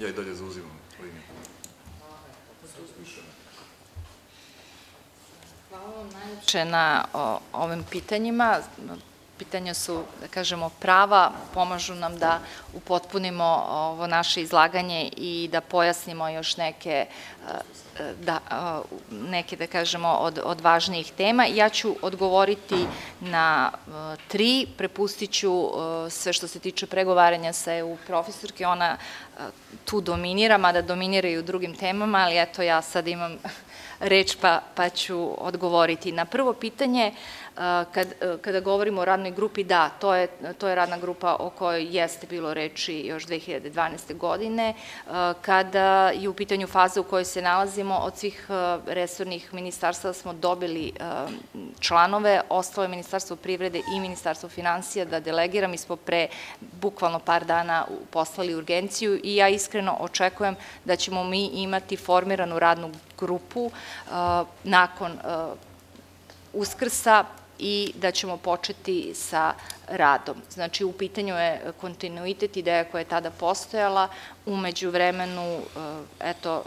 Ja i dalje zauzimam Najlepše na o, ovim pitanjima. Pitanja su, da kažemo, prava, pomažu nam da upotpunimo ovo naše izlaganje i da pojasnimo još neke da, neke, da kažemo, od, od važnijih tema. Ja ću odgovoriti na tri, prepustit ću sve što se tiče pregovaranja sa EU profesorke, ona tu dominira, mada dominira i u drugim temama, ali eto ja sad imam reč pa, pa ću odgovoriti. Na prvo pitanje, kad, kada govorimo o radnoj grupi, da, to je, to je radna grupa o kojoj jeste bilo reči još 2012. godine, kada je u pitanju faza u kojoj se nalazimo, od svih resornih ministarstva smo dobili članove, ostalo je Ministarstvo privrede i Ministarstvo financija da delegira, mi smo pre bukvalno par dana poslali urgenciju i ja iskreno očekujem da ćemo mi imati formiranu radnu grupu nakon Uskrsa i da ćemo početi sa radom. Znači, u pitanju je kontinuitet ideja koja je tada postojala, umeđu vremenu, eto,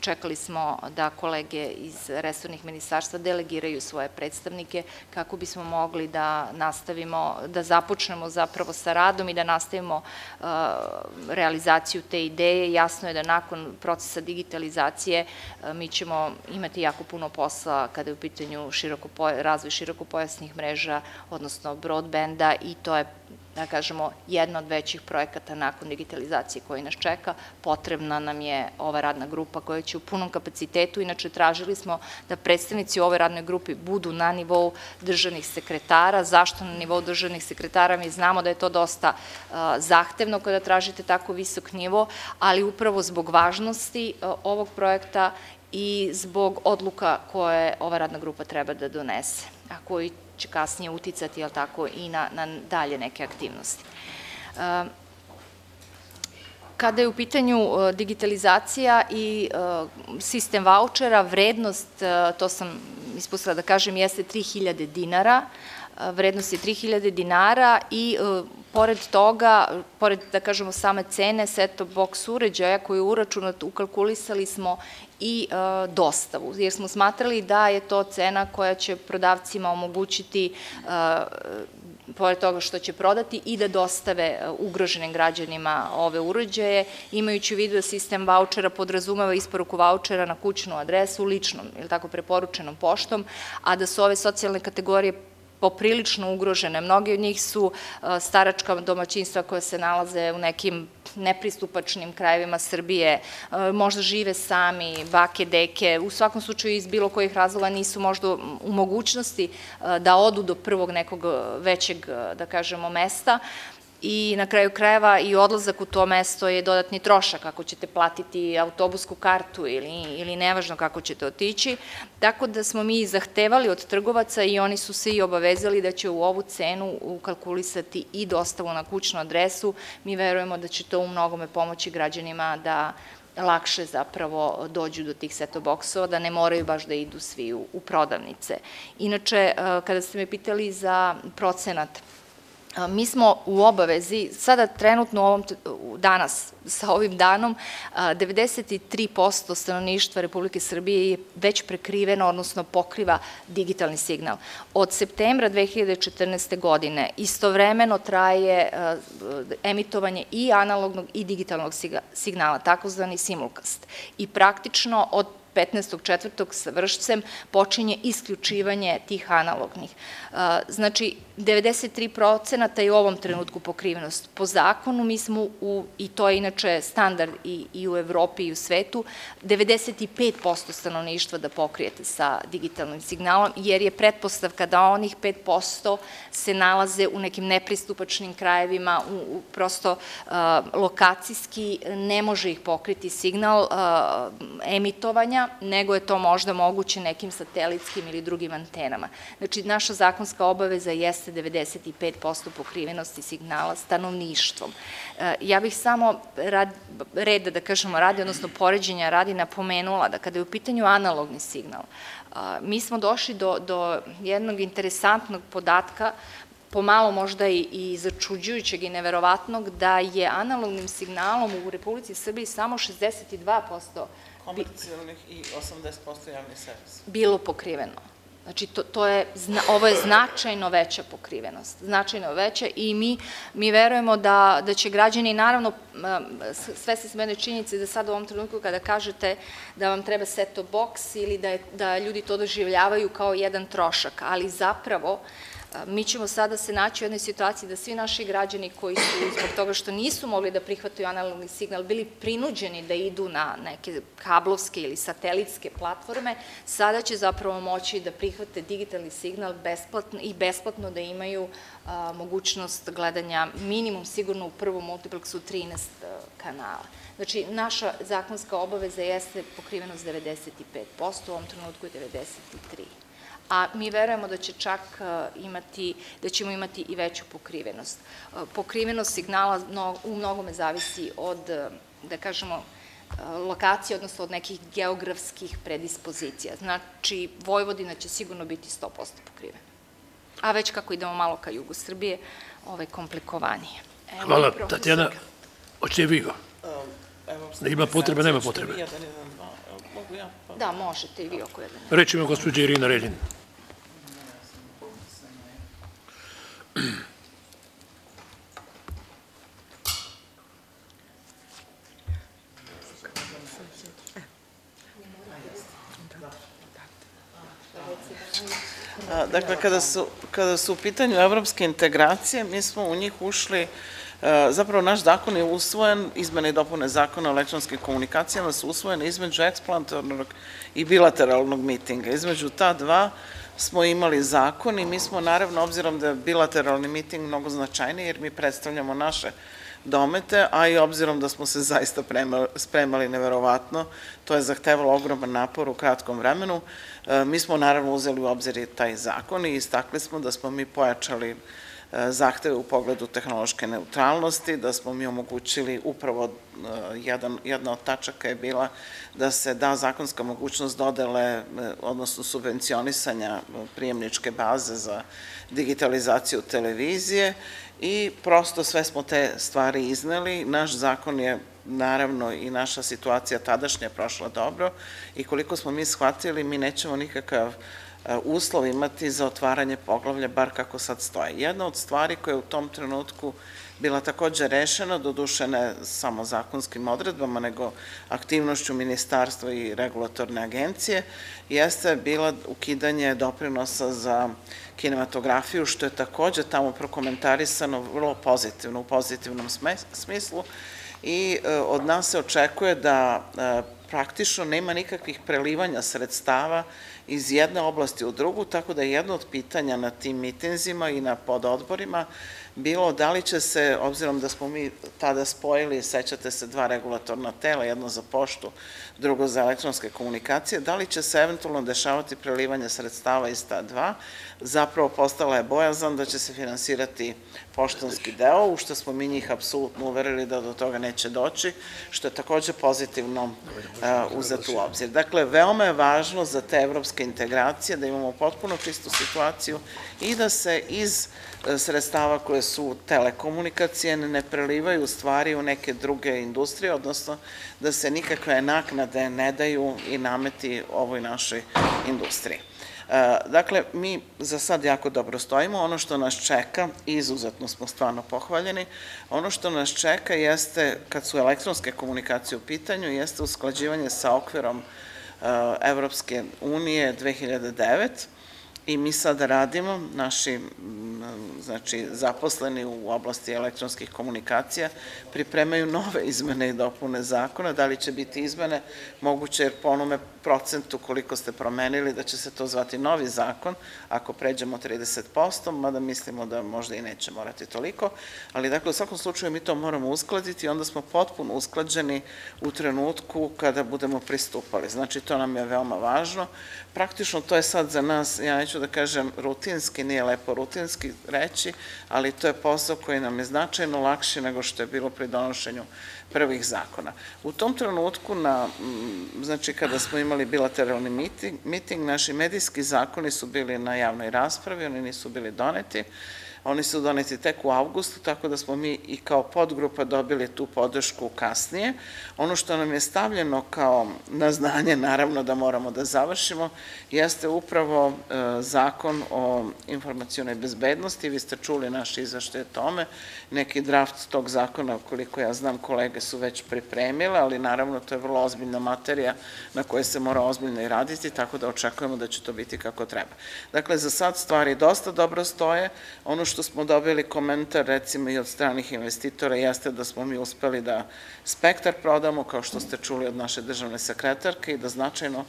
čekali smo da kolege iz resornih ministarstva delegiraju svoje predstavnike kako bismo mogli da nastavimo, da započnemo zapravo sa radom i da nastavimo uh, realizaciju te ideje. Jasno je da nakon procesa digitalizacije uh, mi ćemo imati jako puno posla kada je u pitanju razvoj širokopojasnih mreža, odnosno broadbenda i to je da kažemo, jedna od većih projekata nakon digitalizacije koji nas čeka. Potrebna nam je ova radna grupa koja će u punom kapacitetu, inače tražili smo da predstavnici u ovoj radnoj grupi budu na nivou državnih sekretara. Zašto na nivou državnih sekretara? Mi znamo da je to dosta zahtevno kada tražite tako visok nivo, ali upravo zbog važnosti ovog projekta i zbog odluka koje ova radna grupa treba da donese, a koji će kasnije uticati, tako, i na, na dalje neke aktivnosti. Ehm, kada je u pitanju e, digitalizacija i e, sistem vouchera, vrednost, e, to sam ispustila da kažem, jeste 3000 dinara, vrednost je 3000 dinara i pored toga, pored da kažemo same cene set-top box uređaja koji je uračunat, ukalkulisali smo i e, dostavu, jer smo smatrali da je to cena koja će prodavcima omogućiti e, pored toga što će prodati i da dostave e, ugroženim građanima ove uređaje, imajući u vidu da sistem vouchera podrazumeva isporuku vouchera na kućnu adresu ličnom, ili tako preporučenom poštom, a da su ove socijalne kategorije poprilično ugrožene. Mnogi od njih su e, staračka domaćinstva koja se nalaze u nekim nepristupačnim krajevima Srbije, e, možda žive sami, bake, deke, u svakom slučaju iz bilo kojih razloga nisu možda u mogućnosti e, da odu do prvog nekog većeg, da kažemo, mesta, i na kraju krajeva i odlazak u to mesto je dodatni trošak ako ćete platiti autobusku kartu ili, ili nevažno kako ćete otići. Tako da smo mi zahtevali od trgovaca i oni su se i obavezali da će u ovu cenu ukalkulisati i dostavu na kućnu adresu. Mi verujemo da će to u mnogome pomoći građanima da lakše zapravo dođu do tih seto boksova, da ne moraju baš da idu svi u, u prodavnice. Inače, eh, kada ste me pitali za procenat mi smo u obavezi, sada trenutno u ovom, danas, sa ovim danom, 93% stanovništva Republike Srbije je već prekriveno, odnosno pokriva digitalni signal. Od septembra 2014. godine istovremeno traje emitovanje i analognog i digitalnog signala, takozvani simulcast. I praktično od 15.4. sa vršcem počinje isključivanje tih analognih. Znači, 93% je u ovom trenutku pokrivenost. Po zakonu mi smo, u, i to je inače standard i, i u Evropi i u svetu, 95% stanovništva da pokrijete sa digitalnim signalom, jer je pretpostavka da onih 5% se nalaze u nekim nepristupačnim krajevima, u, u prosto lokacijski ne može ih pokriti signal emitovanja, nego je to možda moguće nekim satelitskim ili drugim antenama. Znači, naša zakonska obaveza jeste 95% pokrivenosti signala stanovništvom. E, ja bih samo rad, reda, da kažemo, radi, odnosno poređenja radi napomenula da kada je u pitanju analogni signal, mi smo došli do, do jednog interesantnog podatka pomalo možda i, i začuđujućeg i neverovatnog da je analognim signalom u Republici Srbiji samo 62% komercijalnih i 80% javnih servisa. Bilo pokriveno. Znači, to, to je, ovo je značajno veća pokrivenost, značajno veća i mi, mi verujemo da, da će građani, naravno, sve se smene činjenice da sad u ovom trenutku kada kažete da vam treba set-top box ili da, je, da ljudi to doživljavaju kao jedan trošak, ali zapravo mi ćemo sada se naći u jednoj situaciji da svi naši građani koji su zbog toga što nisu mogli da prihvataju analogni signal bili prinuđeni da idu na neke kablovske ili satelitske platforme, sada će zapravo moći da prihvate digitalni signal besplatno i besplatno da imaju mogućnost gledanja minimum sigurno u prvom multiplexu 13 a, kanala. Znači, naša zakonska obaveza jeste pokrivenost 95%, u ovom trenutku je 93% a mi verujemo da će čak e, imati, da ćemo imati i veću pokrivenost. E, pokrivenost signala u mnogome zavisi od, e, da kažemo, lokacije, odnosno od nekih geografskih predispozicija. Znači, Vojvodina će sigurno biti 100% pokrivena. A već kako idemo malo ka jugu Srbije, ovaj komplikovanije. Evo, Hvala, Tatjana. Oće vi go? Da ima potrebe, nema potrebe. Mogu ja? Pa... Da, možete i vi oko jedan. Reč ima gospođa Irina Reljin. Dakle, kada su, kada su u pitanju evropske integracije, mi smo u njih ušli zapravo, naš zakon je usvojen, izmene i dopune zakona o elektronskim komunikacijama su usvojene između eksplantornog i bilateralnog mitinga. Između ta dva smo imali zakon i mi smo, naravno, obzirom da je bilateralni miting mnogo značajniji, jer mi predstavljamo naše domete, a i obzirom da smo se zaista spremali neverovatno, to je zahtevalo ogroman napor u kratkom vremenu, e, mi smo naravno uzeli u obzir taj zakon i istakli smo da smo mi pojačali zahteve u pogledu tehnološke neutralnosti, da smo mi omogućili upravo e, jedan, jedna od tačaka je bila da se da zakonska mogućnost dodele, e, odnosno subvencionisanja prijemničke baze za digitalizaciju televizije i prosto sve smo te stvari izneli. Naš zakon je naravno i naša situacija tadašnja prošla dobro i koliko smo mi shvatili, mi nećemo nikakav e, uslov imati za otvaranje poglavlja, bar kako sad stoje. Jedna od stvari koja je u tom trenutku bila takođe rešena, doduše ne samo zakonskim odredbama, nego aktivnošću ministarstva i regulatorne agencije, jeste bila ukidanje doprinosa za kinematografiju, što je takođe tamo prokomentarisano vrlo pozitivno, u pozitivnom smislu i e, od nas se očekuje da e, praktično nema nikakvih prelivanja sredstava iz jedne oblasti u drugu, tako da je jedno od pitanja na tim mitinzima i na pododborima bilo da li će se, obzirom da smo mi tada spojili, sećate se, dva regulatorna tela, jedno za poštu, drugo za elektronske komunikacije, da li će se eventualno dešavati prelivanje sredstava iz ta dva, zapravo postala je bojazan da će se finansirati poštanski deo, u što smo mi njih apsolutno uverili da do toga neće doći, što je takođe pozitivno uzet u obzir. Dakle, veoma je važno za te evropske integracije da imamo potpuno čistu situaciju i da se iz e, sredstava koje su telekomunikacije ne prelivaju stvari u neke druge industrije, odnosno da se nikakve naknade ne daju i nameti ovoj našoj industriji. E, dakle, mi za sad jako dobro stojimo. Ono što nas čeka, izuzetno smo stvarno pohvaljeni, ono što nas čeka jeste, kad su elektronske komunikacije u pitanju, jeste usklađivanje sa okvirom e, Evropske unije 2009, i mi sada radimo, naši znači, zaposleni u oblasti elektronskih komunikacija pripremaju nove izmene i dopune zakona, da li će biti izmene, moguće jer po onome procentu koliko ste promenili da će se to zvati novi zakon, ako pređemo 30%, mada mislimo da možda i neće morati toliko, ali dakle u svakom slučaju mi to moramo uskladiti i onda smo potpuno usklađeni u trenutku kada budemo pristupali. Znači to nam je veoma važno. Praktično to je sad za nas, ja neću da kažem rutinski, nije lepo rutinski reći, ali to je posao koji nam je značajno lakši nego što je bilo pri donošenju prvih zakona. U tom trenutku, na, znači kada smo imali bilateralni miting, miting, naši medijski zakoni su bili na javnoj raspravi, oni nisu bili doneti, Oni su doneti tek u avgustu, tako da smo mi i kao podgrupa dobili tu podršku kasnije. Ono što nam je stavljeno kao na znanje, naravno da moramo da završimo, jeste upravo e, zakon o informacijonoj bezbednosti. Vi ste čuli naš izvašte o tome. Neki draft tog zakona, koliko ja znam, kolege su već pripremile, ali naravno to je vrlo ozbiljna materija na kojoj se mora ozbiljno i raditi, tako da očekujemo da će to biti kako treba. Dakle, za sad stvari dosta dobro stoje. Ono smo dobili komentar recimo i od stranih investitora jeste da smo mi uspeli da spektar prodamo, kao što ste čuli od naše državne sekretarke i da značajno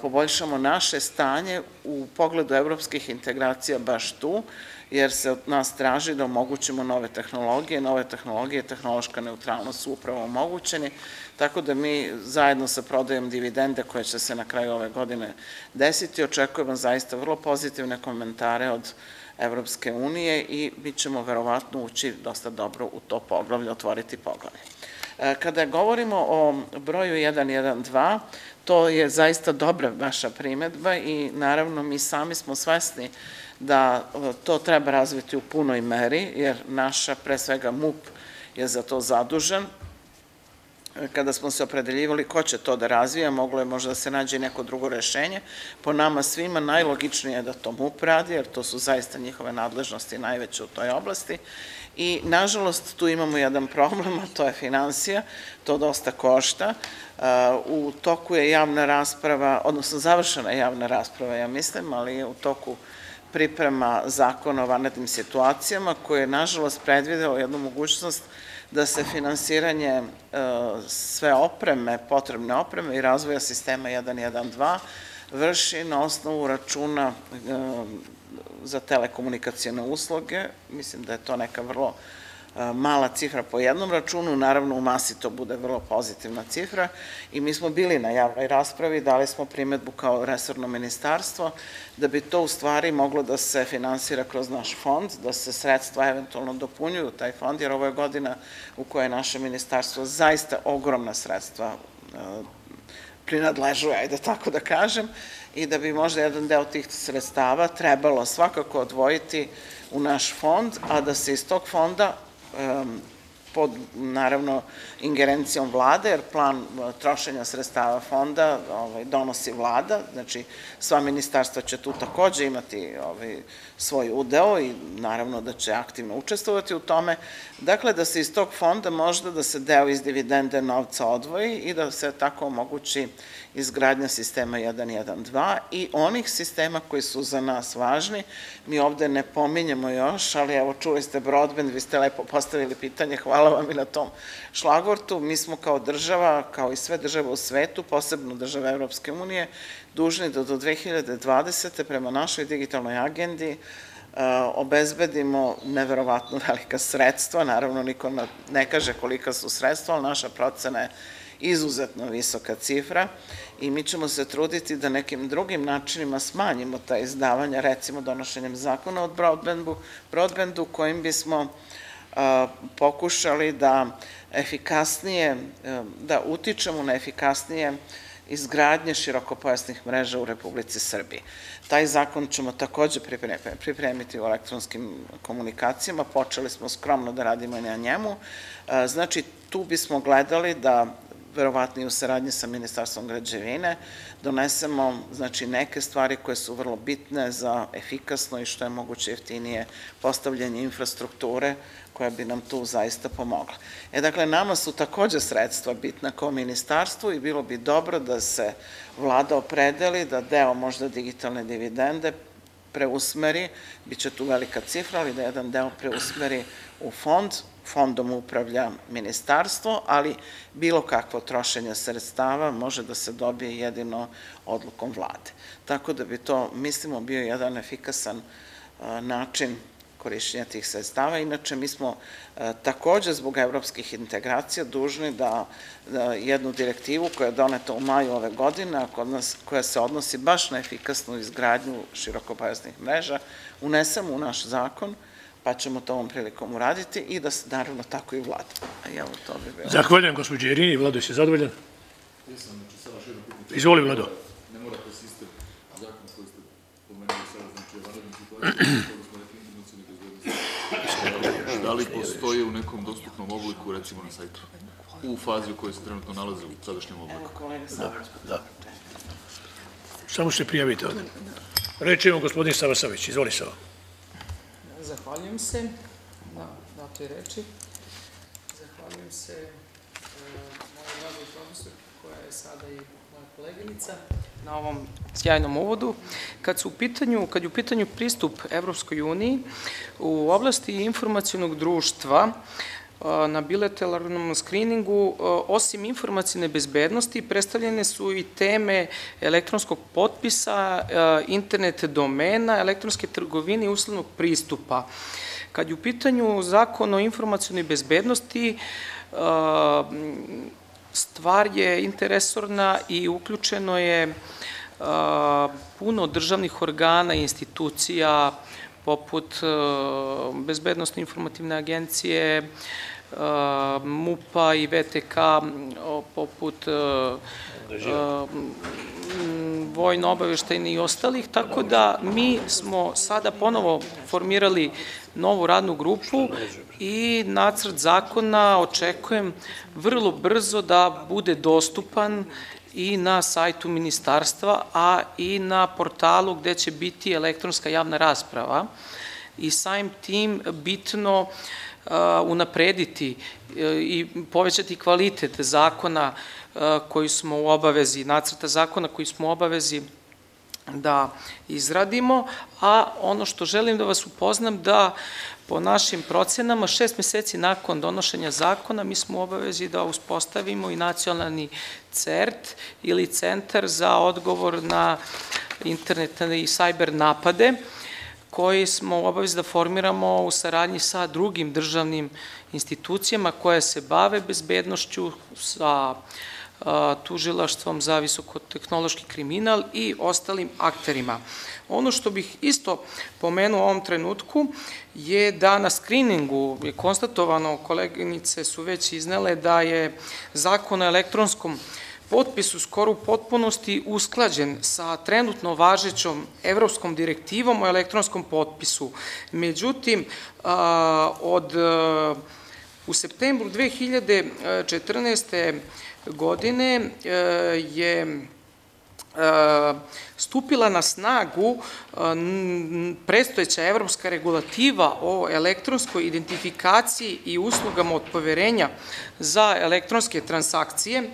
poboljšamo naše stanje u pogledu evropskih integracija baš tu, jer se od nas traži da omogućimo nove tehnologije, nove tehnologije tehnološka neutralnost su upravo omogućeni, tako da mi zajedno sa prodajom dividende koje će se na kraju ove godine desiti, očekujemo zaista vrlo pozitivne komentare od Evropske unije i mi ćemo verovatno ući dosta dobro u to poglavlje, otvoriti poglavlje. E, kada govorimo o broju 112, to je zaista dobra vaša primetba i naravno mi sami smo svesni da e, to treba razviti u punoj meri, jer naša, pre svega MUP, je za to zadužen, kada smo se opredeljivali ko će to da razvija, moglo je možda da se nađe neko drugo rešenje. Po nama svima najlogičnije je da to MUP radi, jer to su zaista njihove nadležnosti najveće u toj oblasti. I, nažalost, tu imamo jedan problem, a to je financija, to dosta košta. U toku je javna rasprava, odnosno završena javna rasprava, ja mislim, ali je u toku priprema zakona o vanrednim situacijama, koje je, nažalost, predvideo jednu mogućnost da se finansiranje e, sve opreme, potrebne opreme i razvoja sistema 112 vrši na osnovu računa e, za telekomunikacijone usluge. Mislim da je to neka vrlo mala cifra po jednom računu, naravno u masi to bude vrlo pozitivna cifra i mi smo bili na javnoj raspravi, dali smo primetbu kao resorno ministarstvo da bi to u stvari moglo da se finansira kroz naš fond, da se sredstva eventualno dopunjuju taj fond, jer ovo je godina u kojoj naše ministarstvo zaista ogromna sredstva prinadležuje, ajde tako da kažem, i da bi možda jedan deo tih sredstava trebalo svakako odvojiti u naš fond, a da se iz tog fonda pod, naravno, ingerencijom vlade, jer plan e, trošenja sredstava fonda ovaj, donosi vlada, znači sva ministarstva će tu takođe imati ovaj, svoj udeo i naravno da će aktivno učestvovati u tome. Dakle, da se iz tog fonda možda da se deo iz dividende novca odvoji i da se tako omogući izgradnja sistema 112 i onih sistema koji su za nas važni. Mi ovde ne pominjemo još, ali evo čuli ste broadband, vi ste lepo postavili pitanje, hvala vam i na tom šlagvortu. Mi smo kao država, kao i sve države u svetu, posebno države Evropske unije, dužni da do 2020. prema našoj digitalnoj agendi obezbedimo neverovatno velika sredstva, naravno niko ne kaže kolika su sredstva, ali naša procena je izuzetno visoka cifra i mi ćemo se truditi da nekim drugim načinima smanjimo ta izdavanja, recimo donošenjem zakona o broadbandu, broadbandu kojim bismo pokušali da efikasnije, da utičemo na efikasnije izgradnje širokopojasnih mreža u Republici Srbiji. Taj zakon ćemo takođe pripremiti u elektronskim komunikacijama, počeli smo skromno da radimo na njemu. Znači, tu bismo gledali da verovatno i u saradnji sa Ministarstvom građevine, donesemo znači, neke stvari koje su vrlo bitne za efikasno i što je moguće jeftinije postavljanje infrastrukture koja bi nam tu zaista pomogla. E, dakle, nama su takođe sredstva bitna kao ministarstvu i bilo bi dobro da se vlada opredeli da deo možda digitalne dividende preusmeri, bit će tu velika cifra, ali da jedan deo preusmeri u fond, fondom upravlja ministarstvo, ali bilo kakvo trošenje sredstava može da se dobije jedino odlukom vlade. Tako da bi to, mislimo, bio jedan efikasan način korišćenja tih sredstava. Inače, mi smo takođe zbog evropskih integracija dužni da, jednu direktivu koja je doneta u maju ove godine, a koja se odnosi baš na efikasnu izgradnju širokopojasnih mreža, unesemo u naš zakon, pa ćemo to ovom prilikom uraditi i da se naravno tako i vlada. Evo to bi bilo. Zahvaljujem gospođi Irini. Vlado, jesi zadovoljan? Izvoli, Vlado. Ne morate sistem, zakon koji ste pomenuli sada, znači vanredna situacija, kako smo rekli informacijne bezbednosti. Da li postoje u nekom dostupnom obliku, recimo na sajtu? U fazi u kojoj se trenutno nalaze u sadašnjem obliku. Evo kolega Sava. Da. Samo se prijavite ovde. Reč ima gospodin Sava Savić. Izvoli Sava. Zahvaljujem se na datoj reči. Zahvaljujem se e, mojoj dragoj profesor koja je sada i moja koleginica na ovom sjajnom uvodu. Kad su u pitanju, kad je u pitanju pristup Evropskoj uniji, u oblasti informacijonog društva, na bilateralnom skriningu, osim informacijne bezbednosti, predstavljene su i teme elektronskog potpisa, internet domena, elektronske trgovine i uslovnog pristupa. Kad je u pitanju zakon o informacijonoj bezbednosti, stvar je interesorna i uključeno je puno državnih organa i institucija, poput Bezbednostne informativne agencije, MUPA i VTK, poput vojno-obaveštajni i ostalih, tako da mi smo sada ponovo formirali novu radnu grupu i nacrt zakona očekujem vrlo brzo da bude dostupan i na sajtu ministarstva, a i na portalu gde će biti elektronska javna rasprava. I samim tim bitno unaprediti i povećati kvalitet zakona koji smo u obavezi, nacrta zakona koji smo u obavezi da izradimo, a ono što želim da vas upoznam da po našim procenama šest meseci nakon donošenja zakona mi smo u obavezi da uspostavimo i nacionalni CERT ili Centar za odgovor na internet i sajber napade koji smo u obavezi da formiramo u saradnji sa drugim državnim institucijama koje se bave bezbednošću sa tužilaštvom za visokotehnološki kriminal i ostalim akterima. Ono što bih isto pomenuo u ovom trenutku je da na skriningu je konstatovano, koleginice su već iznele, da je zakon o elektronskom potpisu skoro u potpunosti usklađen sa trenutno važećom evropskom direktivom o elektronskom potpisu. Međutim, od U septembru 2014. godine e, je e, stupila na snagu e, predstojeća evropska regulativa o elektronskoj identifikaciji i uslugama od poverenja za elektronske transakcije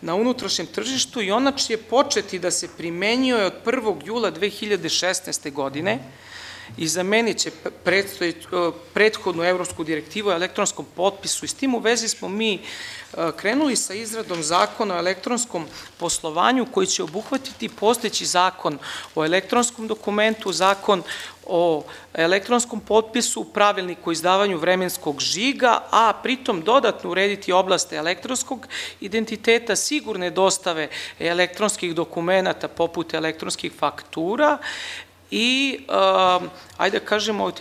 na unutrašnjem tržištu i ona će početi da se primenjuje od 1. jula 2016. godine i zamenit će prethodnu evropsku direktivu o elektronskom potpisu. I s tim u vezi smo mi e, krenuli sa izradom zakona o elektronskom poslovanju koji će obuhvatiti postojeći zakon o elektronskom dokumentu, zakon o elektronskom potpisu, pravilnik o izdavanju vremenskog žiga, a pritom dodatno urediti oblast elektronskog identiteta, sigurne dostave elektronskih dokumenata poput elektronskih faktura i, um, ajde da kažemo,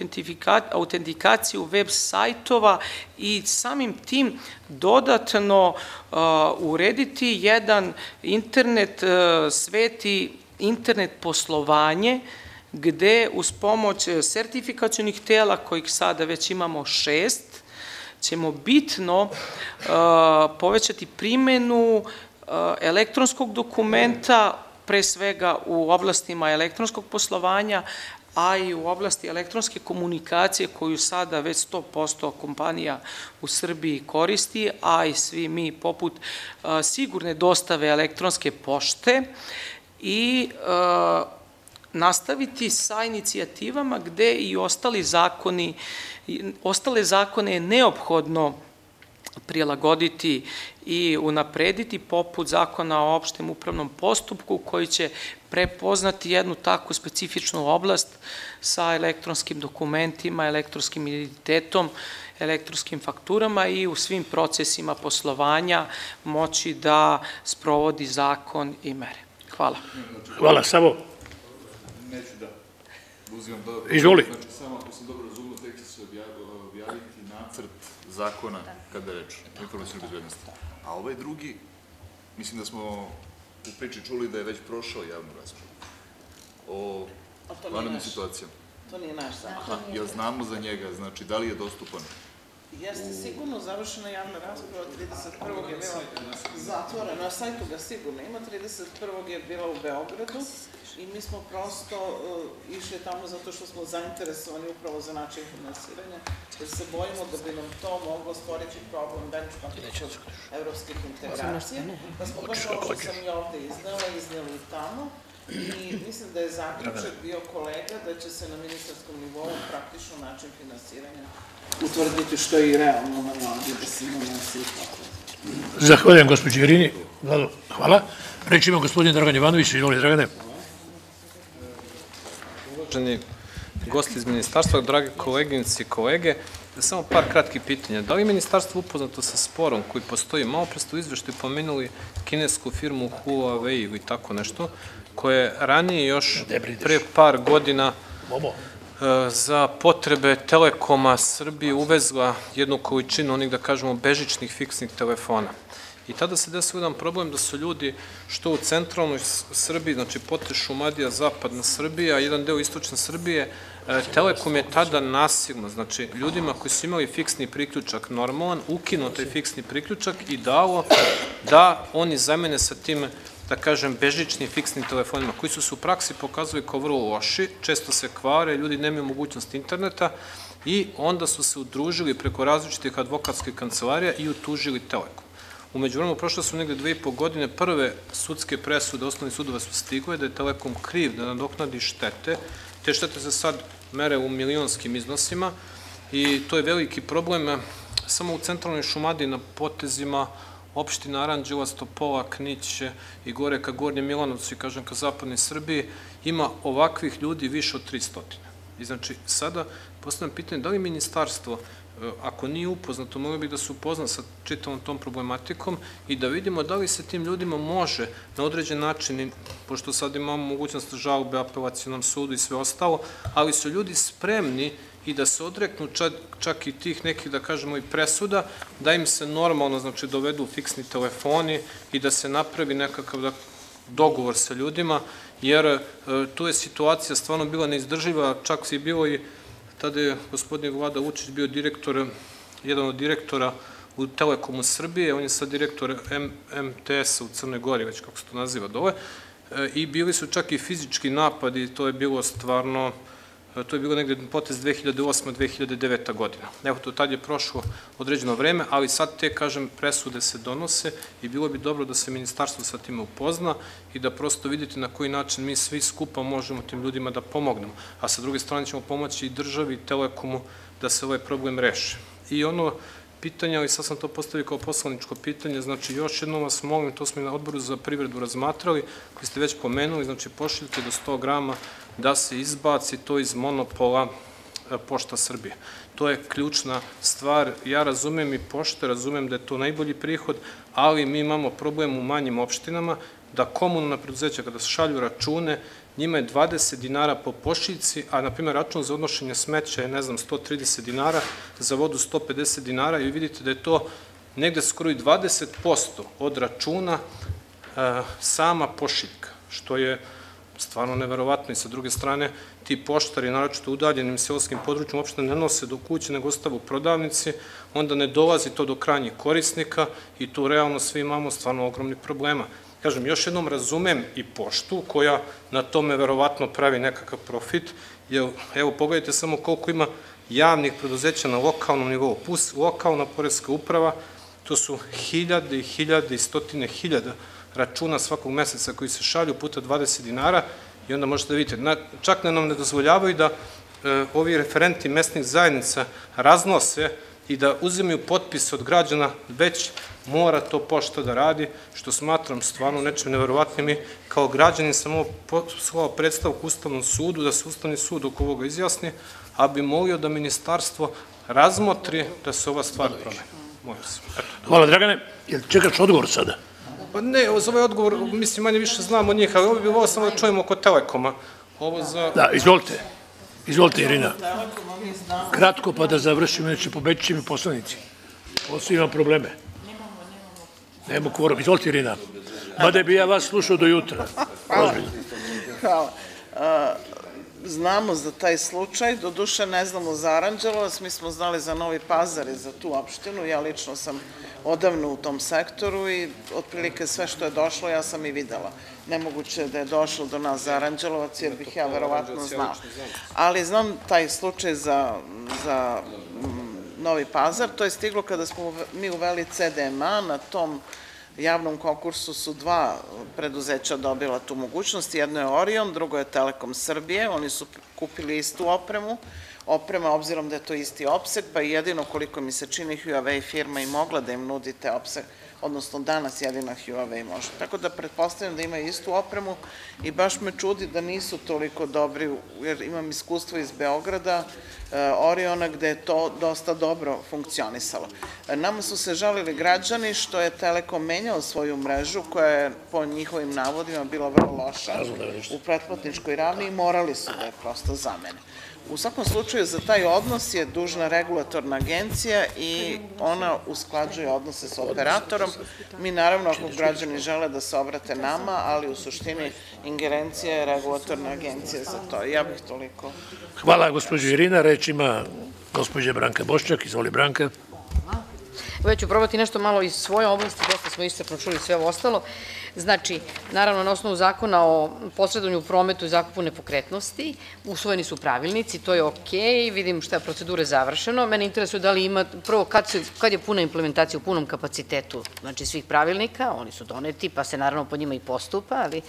autentikaciju web sajtova i samim tim dodatno uh, urediti jedan internet uh, sveti, internet poslovanje, gde uz pomoć sertifikacionih tela, kojih sada već imamo šest, ćemo bitno uh, povećati primenu elektronskog dokumenta, pre svega u oblastima elektronskog poslovanja, a i u oblasti elektronske komunikacije koju sada već 100% kompanija u Srbiji koristi, a i svi mi poput uh, sigurne dostave elektronske pošte i uh, nastaviti sa inicijativama gde i ostali zakoni, ostale zakone je neophodno prilagoditi i unaprediti poput zakona o opštem upravnom postupku koji će prepoznati jednu takvu specifičnu oblast sa elektronskim dokumentima, elektronskim identitetom, elektronskim fakturama i u svim procesima poslovanja moći da sprovodi zakon i mere. Hvala. Hvala, Savo. Neću da uzimam dodatno. Izvoli. Znači, samo ako sam dobro razumio, tek će se objav- objaviti nacrt zakona kada je reč o informacijnoj bezbednosti. A ovaj drugi, mislim da smo u priči čuli da je već prošao javnu raspravu o vanrednim situacijama. To nije naš zakon. Aha, jel znamo za njega, znači da li je dostupan? Jeste sigurno završena javna rasprava, 31. je bila zatvorena, na sajtu ga sigurno ima, 31. je bila u Beogradu i mi smo prosto uh, išli tamo zato što smo zainteresovani upravo za način finansiranja, jer se bojimo da bi nam to moglo stvoriti problem benchmark kod evropskih integracija. Da smo baš ovo što sam i ovde iznela, izneli i tamo. I mislim da je zaključak bio kolega da će se na ministarskom nivou praktično način finansiranja utvrditi što je i realno na vladi da se ima na svih Zahvaljujem gospođi Irini. Hvala. Reč ima gospodin Dragan Jovanović. Izvoli, Dragane. Uvaženi gosti iz ministarstva, drage koleginici i kolege, samo par kratkih pitanja. Da li je ministarstvo upoznato sa sporom koji postoji? Malo pre ste u izveštaju pomenuli kinesku firmu Huawei ili tako nešto, koja je ranije još pre par godina e, za potrebe Telekoma Srbije uvezla jednu količinu onih, da kažemo, bežičnih fiksnih telefona. I tada se desio jedan problem da su ljudi što u centralnoj Srbiji, znači pote Šumadija, zapadna Srbija, jedan deo istočne Srbije, e, Telekom je tada nasilno, znači ljudima koji su imali fiksni priključak normalan, ukinuo taj fiksni priključak i dao da oni zamene sa tim da kažem, bežičnim fiksnim telefonima, koji su se u praksi pokazali kao vrlo loši, često se kvare, ljudi nemaju mogućnost interneta i onda su se udružili preko različitih advokatskih kancelarija i utužili Telekom. Umeđu vremenu, prošle su negde dve i po godine, prve sudske presude osnovnih sudova su stigle da je Telekom kriv da nadoknadi štete. Te štete se sad mere u milionskim iznosima i to je veliki problem. Samo u centralnoj Šumadi na potezima opština Aranđelovac, Topola, Knić i gore ka Gornje Milanovcu i kažem ka zapadnoj Srbiji ima ovakvih ljudi više od 300. I znači sada postavljam pitanje da li ministarstvo ako nije upoznato, mogli bi da se upozna sa čitavom tom problematikom i da vidimo da li se tim ljudima može na određen način, pošto sad imamo mogućnost žalbe apelacijonom sudu i sve ostalo, ali su ljudi spremni i da se odreknu čak, i tih nekih, da kažemo, i presuda, da im se normalno, znači, dovedu fiksni telefoni i da se napravi nekakav da, dogovor sa ljudima, jer e, tu je situacija stvarno bila neizdrživa, čak si bilo i tada je gospodin Vlada Vučić bio direktor jedan od direktora u Telekomu Srbije, on je sad direktor MTS-a u Crnoj Gori, već kako se to naziva dole, e, i bili su čak i fizički napadi, to je bilo stvarno, to je bilo negde potez 2008-2009. godina. Evo, to tad je prošlo određeno vreme, ali sad te, kažem, presude se donose i bilo bi dobro da se ministarstvo sa time upozna i da prosto vidite na koji način mi svi skupa možemo tim ljudima da pomognemo. A sa druge strane ćemo pomoći i državi i Telekomu da se ovaj problem reši. I ono pitanje, ali sad sam to postavio kao poslaničko pitanje, znači još jednom vas molim, to smo i na odboru za privredu razmatrali, koji ste već pomenuli, znači pošiljke do 100 grama da se izbaci to iz monopola e, Pošta Srbije. To je ključna stvar. Ja razumem i pošte, razumem da je to najbolji prihod, ali mi imamo problem u manjim opštinama da komunalna preduzeća kada šalju račune, njima je 20 dinara po pošiljci, a na primjer račun za odnošenje smeća je, ne znam, 130 dinara, za vodu 150 dinara i vi vidite da je to negde skoro i 20% od računa e, sama pošiljka, što je stvarno neverovatno i sa druge strane ti poštari, naročito udaljenim seoskim područjima, uopšte ne nose do kuće, nego ostave u prodavnici, onda ne dolazi to do krajnjih korisnika i tu realno svi imamo stvarno ogromni problema. Kažem, još jednom razumem i poštu koja na tome verovatno pravi nekakav profit, jer evo pogledajte samo koliko ima javnih preduzeća na lokalnom nivou, plus lokalna poreska uprava, to su hiljade i hiljade i stotine hiljada računa svakog meseca koji se šalju puta 20 dinara i onda možete da vidite, čak ne nam ne dozvoljavaju da e, ovi referenti mesnih zajednica raznose i da uzimaju potpise od građana, već mora to pošta da radi, što smatram stvarno nečem neverovatnim i kao građanin sam ovo poslao predstavku Ustavnom sudu, da se Ustavni sud oko ovoga izjasni, a bi molio da ministarstvo razmotri da se ova stvar promeni. Molim se. Eto. Hvala, Dragane. Jel čekaš odgovor sada? Pa ne, za ovaj odgovor, mislim, manje više znam od njih, ali ovo bi bilo samo da čujemo oko Telekoma. Ovo za... Da, izvolite. Izvolite, Irina. Kratko pa da završimo, neće pobeći mi poslanici. Posle imam probleme. Nemamo kvorum. Izvolite, Irina. Mada bi ja vas slušao do jutra. Hvala. A, Znamo za taj slučaj, do duše ne znamo za Aranđelovac, mi smo znali za Novi Pazar i za tu opštinu, ja lično sam odavno u tom sektoru i otprilike sve što je došlo ja sam i videla. Nemoguće da je došlo do nas za Aranđelovac jer bih ja verovatno znala. Ali znam taj slučaj za, za Novi Pazar, to je stiglo kada smo mi uveli CDMA na tom javnom konkursu su dva preduzeća dobila tu mogućnost, jedno je Orion, drugo je Telekom Srbije, oni su kupili istu opremu, oprema obzirom da je to isti opseg, pa jedino koliko mi se čini Huawei firma i mogla da im nudi te opseg, odnosno danas jedina Huawei može. Tako da pretpostavljam da imaju istu opremu i baš me čudi da nisu toliko dobri, jer imam iskustvo iz Beograda, e, Oriona, gde je to dosta dobro funkcionisalo. E, Nama su se žalili građani što je Telekom menjao svoju mrežu, koja je po njihovim navodima bila vrlo loša u pretplatničkoj ravni i morali su da je prosto zamene. U svakom slučaju, za taj odnos je dužna regulatorna agencija i ona usklađuje odnose sa operatorom. Mi naravno, ako građani žele da se obrate nama, ali u suštini ingerencija je regulatorna agencija za to. Ja bih toliko... Hvala, gospođo Irina. Reč ima gospođa Branka Boščak. Izvoli, Branka. Ja ću probati nešto malo iz svoje oblasti, dosta smo iscrpno čuli sve ovo ostalo. Znači, naravno, na osnovu zakona o posredovanju u prometu i zakupu nepokretnosti, usvojeni su pravilnici, to je okej, vidim šta je procedure završeno. Mene interesuje da li ima, prvo, kad, se, kad je puna implementacija u punom kapacitetu, znači svih pravilnika, oni su doneti, pa se naravno po njima i postupa, ali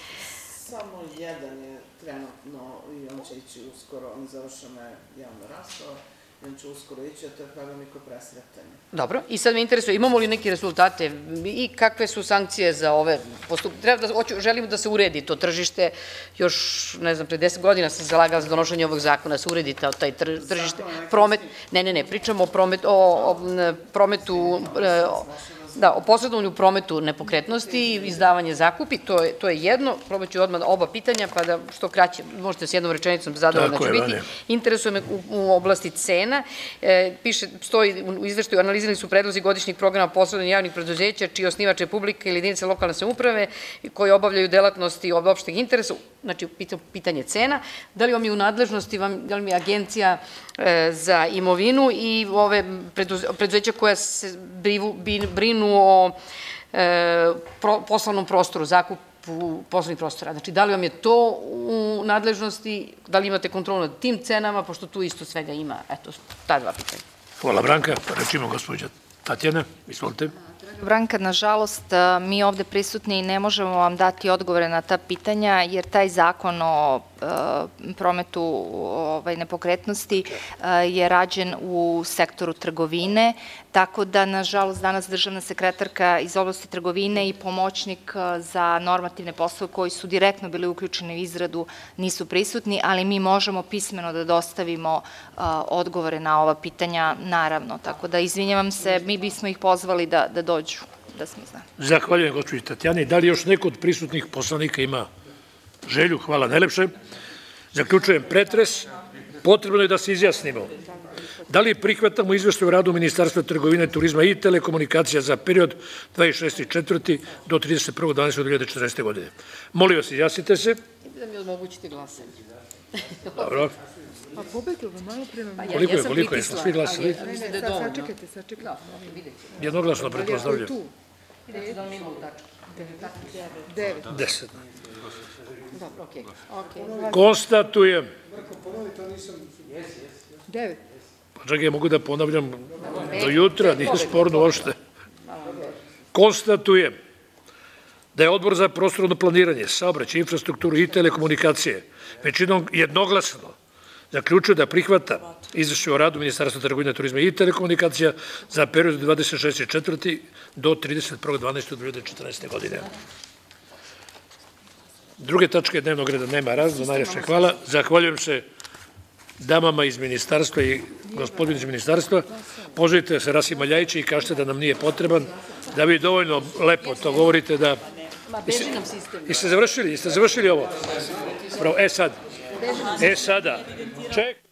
Samo jedan je trenutno i on će ići uskoro, on završena je javna rasprava, i on će uskoro ići, a to je pravilnik o presretanju. Dobro, i sad me interesuje, imamo li neke rezultate i kakve su sankcije za ove postupke? Treba da, hoću, želimo da se uredi to tržište, još, ne znam, pre deset godina sam zalagala za donošenje ovog zakona, da se uredi ta, taj tr, tržište, promet, ne, ne, ne, pričamo o, promet, o, o n, prometu, e, Da, o posredovanju prometu nepokretnosti i izdavanje zakupi, to je, to je jedno, probat ću odmah oba pitanja, pa da što kraće, možete s jednom rečenicom zadovoljno će biti. Interesuje me u, u oblasti cena, e, piše, stoji u izveštaju, analizirani su predlozi godišnjih programa posredovanja javnih preduzeća, čiji je osnivač Republika ili jedinice lokalne samouprave, koji obavljaju delatnosti od opšteg interesa, znači pita- pitanje cena, da li vam je u nadležnosti, vam, da li mi je agencija e, za imovinu i ove preduz- preduzeća koja se brivu, bin- brinu o e, poslovnom prostoru, zakupu poslovnih prostora. Znači, da li vam je to u nadležnosti, da li imate kontrolu nad tim cenama, pošto tu isto svega ima, eto, ta dva pitanja. Hvala Branka, reč ima gospođa Tatjana, izvolite. Branka, nažalost, mi ovde prisutni ne možemo vam dati odgovore na ta pitanja, jer taj zakon o prometu ovaj, nepokretnosti je rađen u sektoru trgovine, tako da, nažalost, danas državna sekretarka iz oblasti trgovine i pomoćnik za normativne poslove koji su direktno bili uključeni u izradu nisu prisutni, ali mi možemo pismeno da dostavimo odgovore na ova pitanja, naravno. Tako da, izvinjavam se, mi bismo ih pozvali da, da dođu, da smo znali. Zahvaljujem gospođi Tatjani. Da li još neko od prisutnih poslanika ima želju? Hvala najlepše. Zaključujem pretres. Potrebno je da se izjasnimo. Da li prihvatamo izveštaj o radu Ministarstva trgovine, turizma i telekomunikacija za period 26.4. do 31.12.2014. godine? Molim vas, izjasnite se. Da mi omogućite glasanje. Dobro. Pa pobeglo vam malo pre vam. Pa ja Koliko je, koliko je? Smo svi Mislim da je dovoljno. Sačekajte, sačekajte. Jednoglasno Ali ako je pretpostavljam. tu, Vidite da li ima u tačku. devet. Deset. Dobro, okej. Konstatujem. Devet. Pa čekaj, ja mogu da ponavljam do jutra, nije sporno uopšte. Konstatujem da je Odbor za prostorno planiranje, saobraćaj, infrastrukturu i telekomunikacije većinom jednoglasno zaključio da prihvata izvešće o radu Ministarstva trgovine, turizma i telekomunikacija za period od 26.4. do 31.12.2014. godine. Druge tačke dnevnog reda nema razno, najlepše hvala. Zahvaljujem se damama iz ministarstva i gospodinu iz ministarstva. Pozovite se Rasima Ljajića i kažete da nam nije potreban, da vi dovoljno lepo to govorite da... Ma, beži nam sistem. Jeste završili? Jeste završili ovo? Bravo, e sad. E sada. Ček.